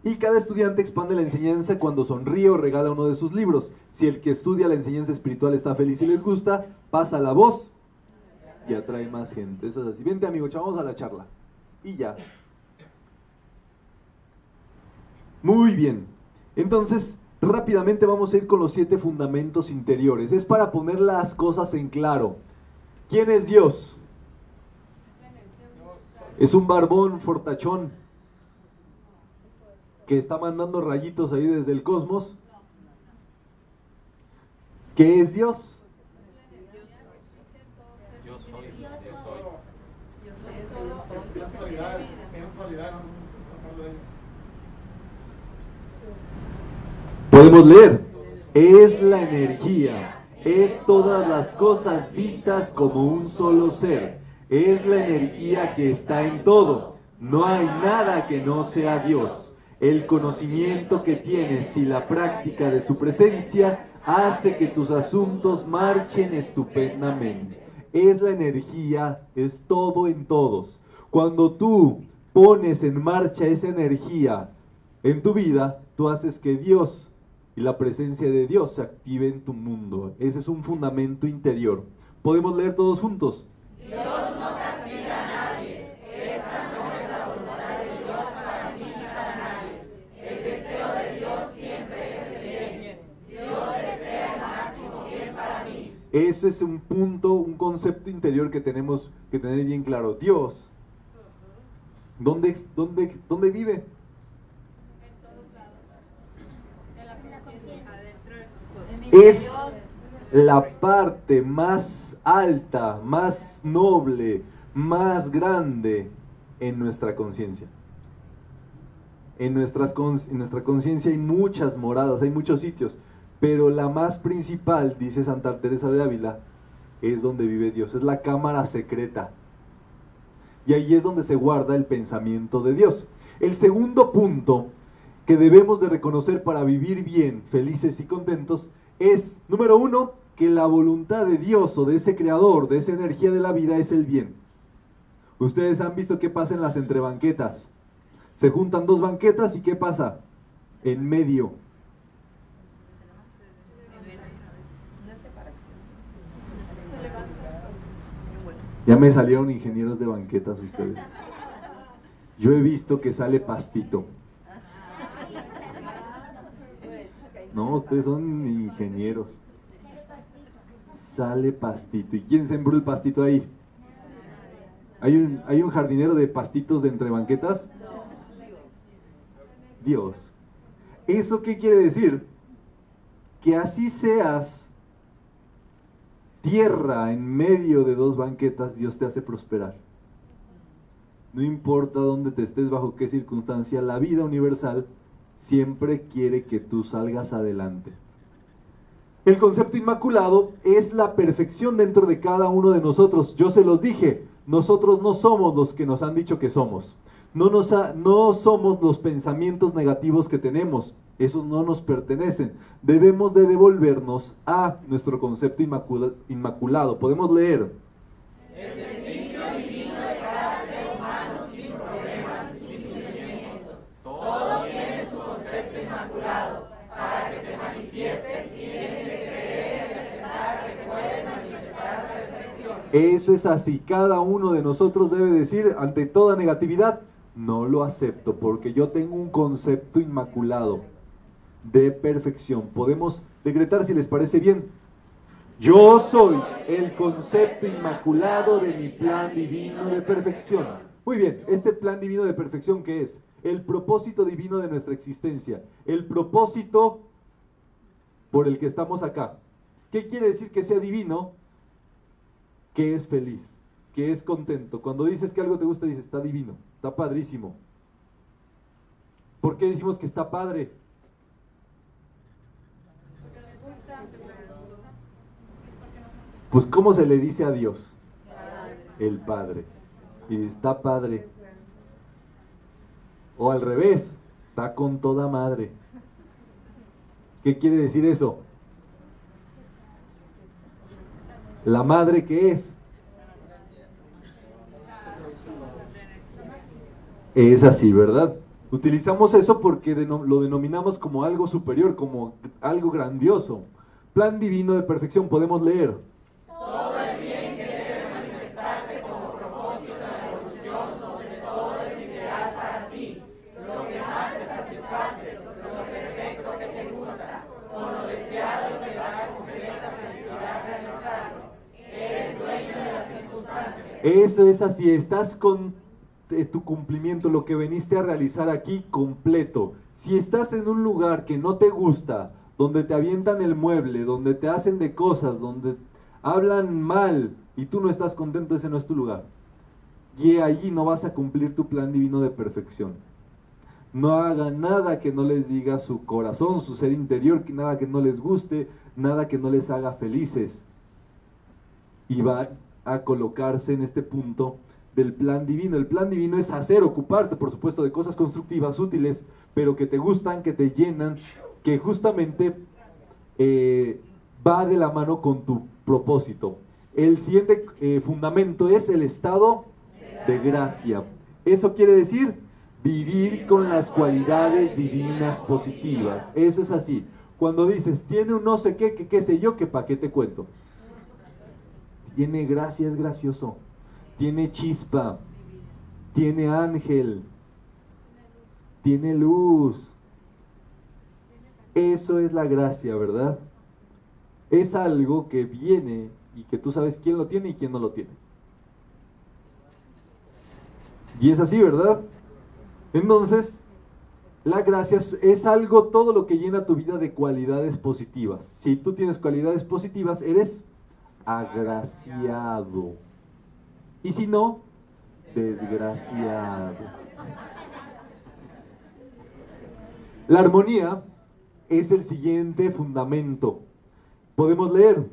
Y cada estudiante expande la enseñanza cuando sonríe o regala uno de sus libros. Si el que estudia la enseñanza espiritual está feliz y les gusta, pasa la voz y atrae más gente. Eso es así. Vente, amigo, vamos a la charla. Y ya. Muy bien. Entonces, rápidamente vamos a ir con los siete fundamentos interiores. Es para poner las cosas en claro. ¿Quién es Dios? Es un barbón fortachón que está mandando rayitos ahí desde el cosmos. ¿Qué es Dios? Yo soy, yo soy. totalidad, no aparte de ahí. Podemos leer. Es la energía. Es todas las cosas vistas como un solo ser. Es la energía que está en todo. No hay nada que no sea Dios. El conocimiento que tienes y la práctica de su presencia hace que tus asuntos marchen estupendamente. Es la energía, es todo en todos. Cuando tú pones en marcha esa energía en tu vida, tú haces que Dios y la presencia de Dios se active en tu mundo. Ese es un fundamento interior. Podemos leer todos juntos. Eso es un punto, un concepto interior que tenemos que tener bien claro. Dios, ¿dónde, dónde, dónde vive? En todos lados. En la conciencia. Adentro de nosotros. Es la parte más alta, más noble, más grande en nuestra conciencia. En, en nuestra conciencia hay muchas moradas, hay muchos sitios, pero la más principal, dice Santa Teresa de Ávila, es donde vive Dios, es la cámara secreta. Y ahí es donde se guarda el pensamiento de Dios. El segundo punto que debemos de reconocer para vivir bien, felices y contentos, es, número uno, que la voluntad de Dios o de ese creador, de esa energía de la vida es el bien. Ustedes han visto qué pasa en las entrebanquetas. Se juntan dos banquetas y ¿qué pasa? En medio. Ya me salieron ingenieros de banquetas ustedes. Yo he visto que sale pastito. No, ustedes son ingenieros. Sale pastito. ¿Y quién sembró el pastito ahí? ¿Hay un, ¿Hay un jardinero de pastitos de entre banquetas? Dios. ¿Eso qué quiere decir? Que así seas tierra en medio de dos banquetas, Dios te hace prosperar. No importa dónde te estés, bajo qué circunstancia, la vida universal siempre quiere que tú salgas adelante. El concepto inmaculado es la perfección dentro de cada uno de nosotros. Yo se los dije, nosotros no somos los que nos han dicho que somos. No, nos no somos los pensamientos negativos que tenemos. Esos no nos pertenecen. Debemos de devolvernos a nuestro concepto inmacula- inmaculado. Podemos leer. Eso es así. Cada uno de nosotros debe decir ante toda negatividad, no lo acepto porque yo tengo un concepto inmaculado de perfección. Podemos decretar si les parece bien. Yo soy el concepto inmaculado de mi plan divino de perfección. Muy bien, este plan divino de perfección que es el propósito divino de nuestra existencia, el propósito por el que estamos acá. ¿Qué quiere decir que sea divino? Que es feliz, que es contento. Cuando dices que algo te gusta, dices, está divino, está padrísimo. ¿Por qué decimos que está padre? Pues ¿cómo se le dice a Dios? El Padre. Y está padre. O al revés, está con toda madre. ¿Qué quiere decir eso? La madre que es. Es así, ¿verdad? Utilizamos eso porque lo denominamos como algo superior, como algo grandioso. Plan divino de perfección, podemos leer. Eso es así, estás con eh, tu cumplimiento, lo que veniste a realizar aquí completo. Si estás en un lugar que no te gusta, donde te avientan el mueble, donde te hacen de cosas, donde hablan mal y tú no estás contento, ese no es tu lugar. y allí no vas a cumplir tu plan divino de perfección. No haga nada que no les diga su corazón, su ser interior, nada que no les guste, nada que no les haga felices. Y va a colocarse en este punto del plan divino. El plan divino es hacer, ocuparte, por supuesto, de cosas constructivas, útiles, pero que te gustan, que te llenan, que justamente eh, va de la mano con tu propósito. El siguiente eh, fundamento es el estado de gracia. Eso quiere decir vivir con las cualidades divinas positivas. Eso es así. Cuando dices, tiene un no sé qué, qué sé yo, que para qué te cuento. Tiene gracia, es gracioso. Tiene chispa. Tiene ángel. Tiene luz. Eso es la gracia, ¿verdad? Es algo que viene y que tú sabes quién lo tiene y quién no lo tiene. Y es así, ¿verdad? Entonces, la gracia es algo, todo lo que llena tu vida de cualidades positivas. Si tú tienes cualidades positivas, eres agraciado. Y si no, desgraciado. La armonía es el siguiente fundamento. Podemos leer.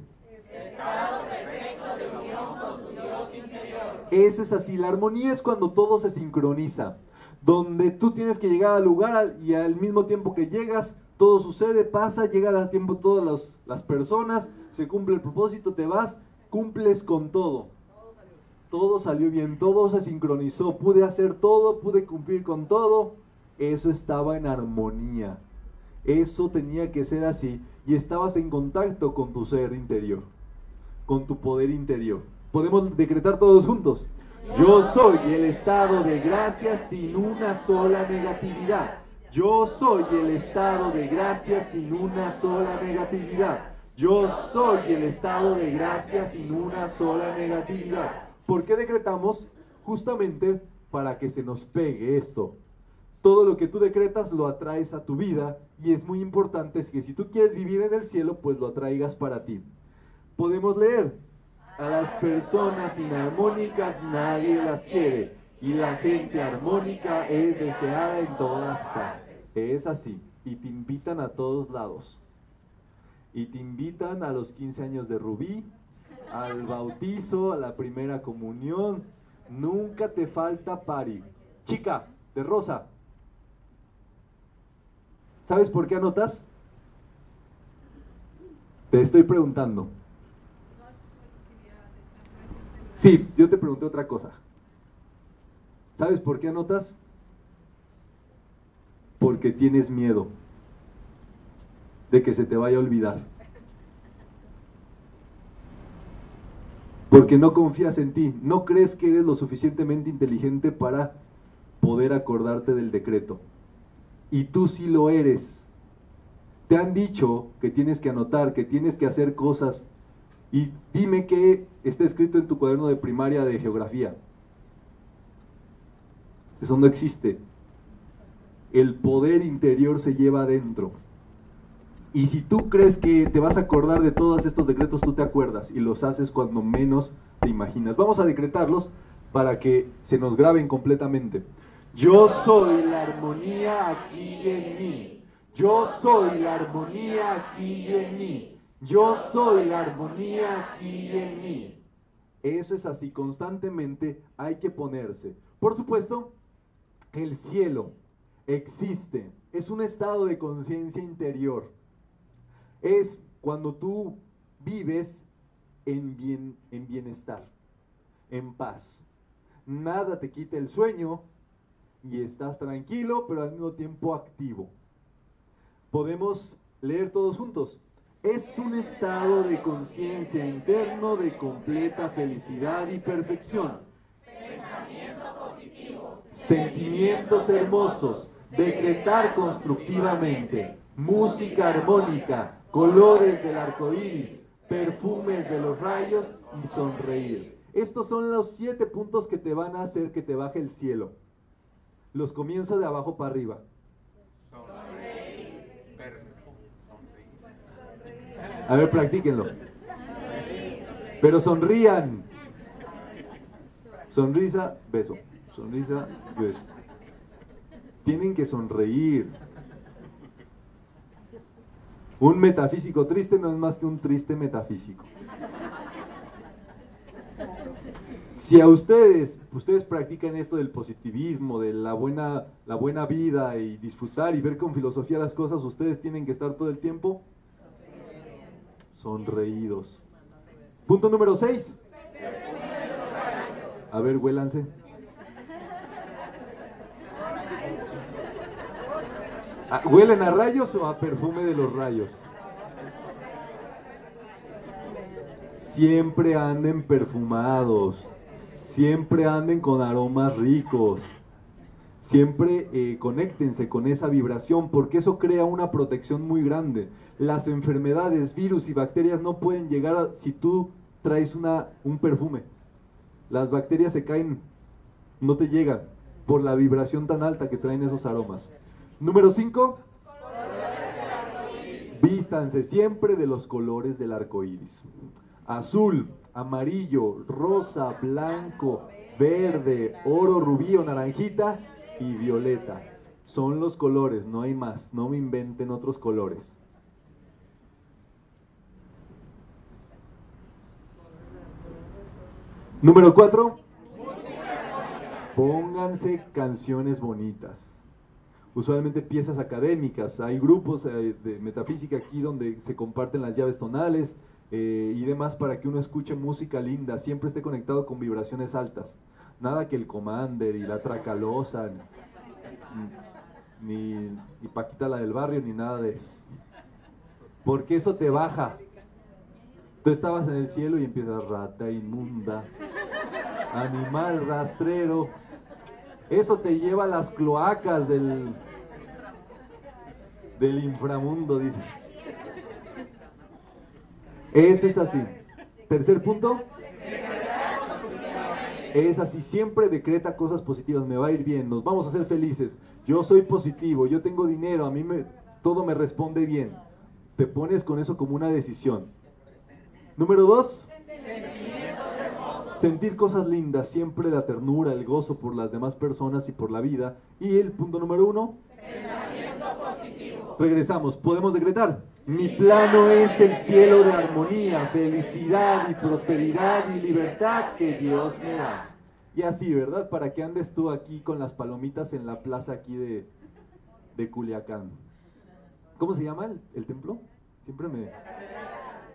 Eso es así. La armonía es cuando todo se sincroniza. Donde tú tienes que llegar al lugar y al mismo tiempo que llegas, todo sucede, pasa, llega a tiempo todas las personas, se cumple el propósito, te vas, cumples con todo. Todo salió bien, todo se sincronizó, pude hacer todo, pude cumplir con todo. Eso estaba en armonía. Eso tenía que ser así y estabas en contacto con tu ser interior, con tu poder interior. Podemos decretar todos juntos. Yo soy el estado de gracia sin una sola negatividad. Yo soy el estado de gracia sin una sola negatividad. Yo soy el estado de gracia sin una sola negatividad. ¿Por qué decretamos? Justamente para que se nos pegue esto todo lo que tú decretas lo atraes a tu vida y es muy importante es que si tú quieres vivir en el cielo, pues lo atraigas para ti. Podemos leer, a las personas inarmónicas nadie las quiere y la gente armónica es deseada en todas partes. Es así y te invitan a todos lados. Y te invitan a los 15 años de Rubí, al bautizo, a la primera comunión. Nunca te falta pari. Chica, de rosa, ¿Sabes por qué anotas? Te estoy preguntando. Sí, yo te pregunté otra cosa. ¿Sabes por qué anotas? Porque tienes miedo de que se te vaya a olvidar. Porque no confías en ti, no crees que eres lo suficientemente inteligente para poder acordarte del decreto y tú sí lo eres. Te han dicho que tienes que anotar, que tienes que hacer cosas. Y dime qué está escrito en tu cuaderno de primaria de geografía. Eso no existe. El poder interior se lleva adentro. Y si tú crees que te vas a acordar de todos estos decretos, tú te acuerdas y los haces cuando menos te imaginas. Vamos a decretarlos para que se nos graben completamente. Yo soy la armonía aquí en mí. Yo soy la armonía aquí en mí. Yo soy la armonía aquí en mí. Eso es así, constantemente hay que ponerse. Por supuesto, el cielo existe. Es un estado de conciencia interior. Es cuando tú vives en, bien, en bienestar, en paz. Nada te quita el sueño, y estás tranquilo, pero al mismo tiempo activo. Podemos leer todos juntos. Es un estado de conciencia interno de completa felicidad y perfección. Pensamiento positivo. Sentimientos hermosos. Decretar constructivamente. Música armónica. Colores del arco iris. Perfumes de los rayos y sonreír. Estos son los siete puntos que te van a hacer que te baje el cielo. Los comienzo de abajo para arriba. A ver, practíquenlo. Pero sonrían. Sonrisa, beso. Sonrisa, beso. Tienen que sonreír. Un metafísico triste no es más que un triste metafísico. Si a ustedes, ustedes practican esto del positivismo, de la buena, la buena vida y disfrutar y ver con filosofía las cosas, ustedes tienen que estar todo el tiempo sonreídos. Punto número 6. A ver, huélanse. ¿Huelen a rayos o a perfume de los rayos? Siempre anden perfumados, siempre anden con aromas ricos, siempre eh, conéctense con esa vibración porque eso crea una protección muy grande. Las enfermedades, virus y bacterias no pueden llegar si tú traes una, un perfume. Las bacterias se caen, no te llegan por la vibración tan alta que traen esos aromas. Número 5. Vístanse siempre de los colores del arco iris: azul, amarillo, rosa, blanco, verde, oro, rubí o naranjita y violeta. Son los colores, no hay más. No me inventen otros colores. Número 4. Pónganse canciones bonitas usualmente piezas académicas. Hay grupos eh, de metafísica aquí donde se comparten las llaves tonales eh, y demás para que uno escuche música linda, siempre esté conectado con vibraciones altas. Nada que el Commander y la Tracalosa, ni, ni Paquita la del barrio, ni nada de eso. Porque eso te baja. Tú estabas en el cielo y empiezas rata inmunda, animal rastrero. Eso te lleva a las cloacas del, del inframundo, dice. Ese es así. Tercer punto. Es así, siempre decreta cosas positivas, me va a ir bien, nos vamos a ser felices. Yo soy positivo, yo tengo dinero, a mí me, todo me responde bien. Te pones con eso como una decisión. Número dos. Sentir cosas lindas, siempre la ternura, el gozo por las demás personas y por la vida. Y el punto número uno. Regresamos, podemos decretar. Mi plano es el cielo de armonía, felicidad y prosperidad y libertad que Dios me da. Y así, ¿verdad? Para que andes tú aquí con las palomitas en la plaza aquí de, de Culiacán. ¿Cómo se llama el, el templo? Siempre me...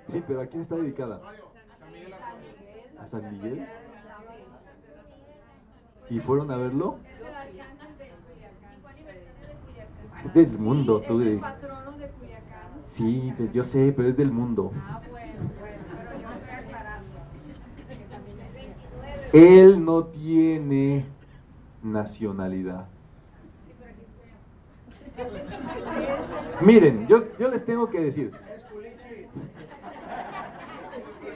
Sí, pero ¿a quién está dedicada? ¿A San Miguel? ¿Y fueron a verlo? Es del mundo, tú Es de... el patrono de Culiacán. Sí, yo sé, pero es del mundo. Ah, bueno, bueno, pero yo estoy aclarando. es. Él no tiene nacionalidad. Miren, yo, yo les tengo que decir.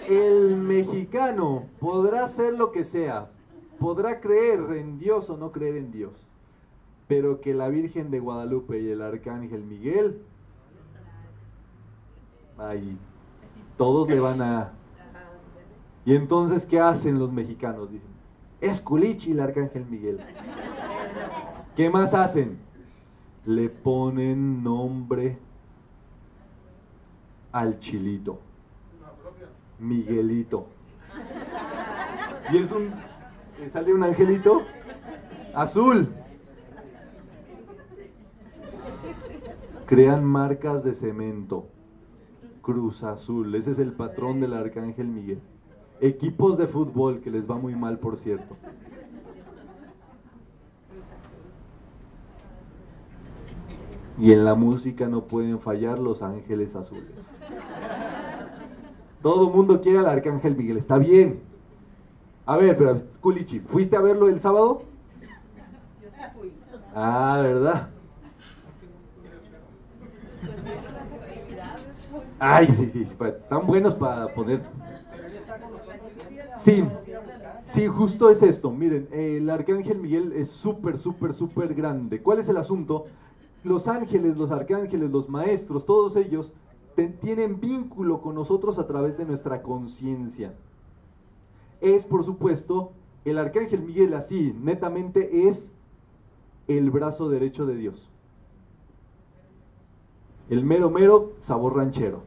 El mexicano podrá ser lo que sea, podrá creer en Dios o no creer en Dios, pero que la Virgen de Guadalupe y el Arcángel Miguel, ahí, todos le van a... Y entonces, ¿qué hacen los mexicanos? Dicen, es Culichi el Arcángel Miguel. ¿Qué más hacen? Le ponen nombre al chilito. Miguelito. Y es un. eh, Sale un angelito azul. Crean marcas de cemento. Cruz Azul. Ese es el patrón del arcángel Miguel. Equipos de fútbol que les va muy mal, por cierto. Y en la música no pueden fallar los ángeles azules. Todo mundo quiere al arcángel Miguel, está bien. A ver, pero Kulichi, ¿fuiste a verlo el sábado? Yo sí fui. Ah, ¿verdad? Ay, sí, sí, sí, pa- están buenos para poner. Sí, sí, justo es esto. Miren, el arcángel Miguel es súper, súper, súper grande. ¿Cuál es el asunto? Los ángeles, los arcángeles, los maestros, todos ellos tienen vínculo con nosotros a través de nuestra conciencia. Es, por supuesto, El arcángel Miguel así, netamente es el brazo derecho de Dios. El mero mero sabor ranchero.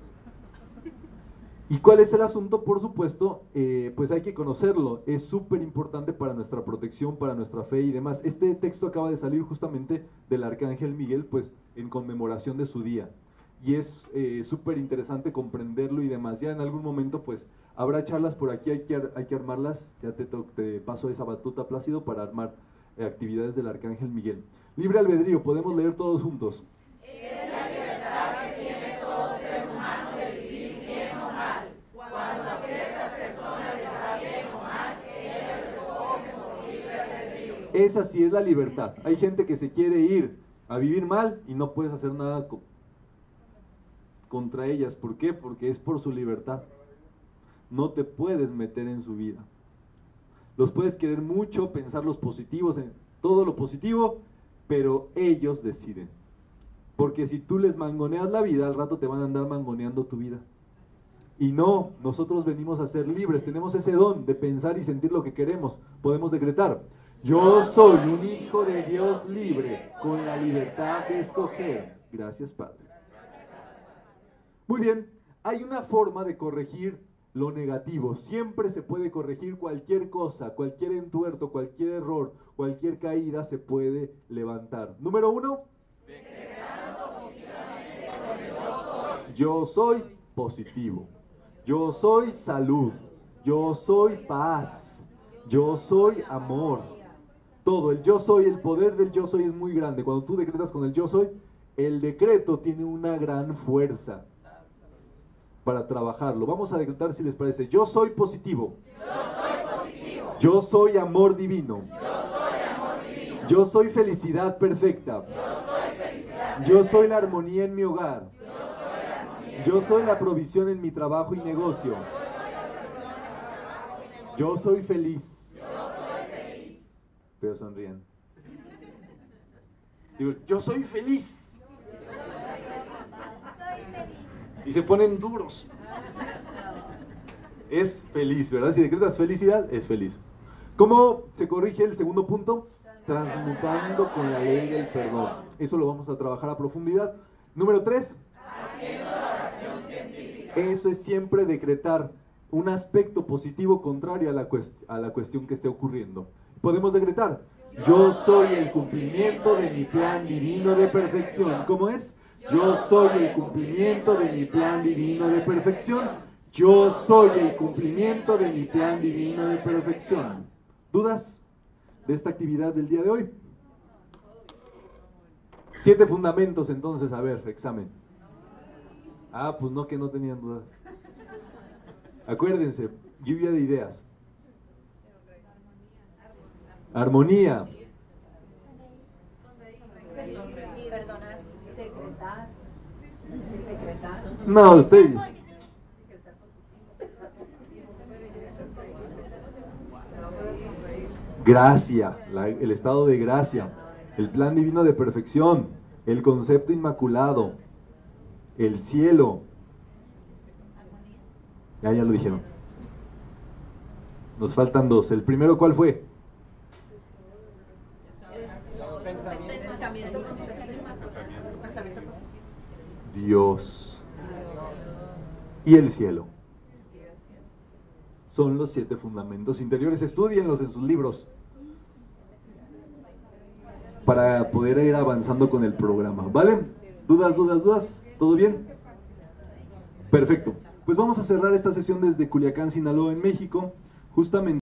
¿Y cuál es el asunto? Por supuesto, eh, pues hay que conocerlo. Es súper importante para nuestra protección, para nuestra fe y demás. Este texto acaba de salir justamente del arcángel Miguel, pues en conmemoración de su día. Y es eh, súper interesante comprenderlo y demás. Ya en algún momento, pues habrá charlas por aquí, hay que, hay que armarlas. Ya te, te paso esa batuta, Plácido, para armar eh, actividades del arcángel Miguel. Libre albedrío, podemos leer todos juntos. Esa sí es la libertad. Hay gente que se quiere ir a vivir mal y no puedes hacer nada co- contra ellas. ¿Por qué? Porque es por su libertad. No te puedes meter en su vida. Los puedes querer mucho, pensar los positivos, en todo lo positivo, pero ellos deciden. Porque si tú les mangoneas la vida, al rato te van a andar mangoneando tu vida. Y no, nosotros venimos a ser libres, tenemos ese don de pensar y sentir lo que queremos. Podemos decretar, yo soy un hijo de Dios libre, con la libertad de escoger. Gracias, Padre. Muy bien, hay una forma de corregir lo negativo. Siempre se puede corregir cualquier cosa, cualquier entuerto, cualquier error, cualquier caída se puede levantar. Número uno. Yo soy positivo. Yo soy salud. Yo soy paz. Yo soy amor. Todo, el yo soy, el poder del yo soy es muy grande. Cuando tú decretas con el yo soy, el decreto tiene una gran fuerza para trabajarlo. Vamos a decretar si les parece. Yo soy positivo. Yo soy amor divino. Yo soy felicidad perfecta. Yo soy la armonía en mi hogar. Yo soy la provisión en mi trabajo y negocio. Yo soy feliz. Pero sonríen. Digo, yo soy feliz. Y se ponen duros. Es feliz, ¿verdad? Si decretas felicidad, es feliz. ¿Cómo se corrige el segundo punto? Transmutando con la ley del perdón. Eso lo vamos a trabajar a profundidad. Número tres. Eso es siempre decretar un aspecto positivo contrario a la, a la cuestión que esté ocurriendo. Podemos decretar, yo soy el cumplimiento de mi plan divino de perfección. ¿Cómo es? Yo soy el cumplimiento de mi plan divino de perfección. Yo soy el cumplimiento de mi plan divino de perfección. ¿Dudas de esta actividad del día de hoy? Siete fundamentos entonces, a ver, examen. Ah, pues no, que no tenían dudas. Acuérdense, lluvia de ideas. Armonía, no, usted. Gracia, el estado de gracia, el plan divino de perfección, el concepto inmaculado, el cielo. Ya, ya lo dijeron. Nos faltan dos. ¿El primero cuál fue? Pensamiento positivo. Pensamiento positivo. Dios y el cielo. Son los siete fundamentos interiores. Estudienlos en sus libros para poder ir avanzando con el programa. ¿Vale? ¿Dudas, dudas, dudas? ¿Todo bien? Perfecto. Pues vamos a cerrar esta sesión desde Culiacán, Sinaloa, en México, justamente.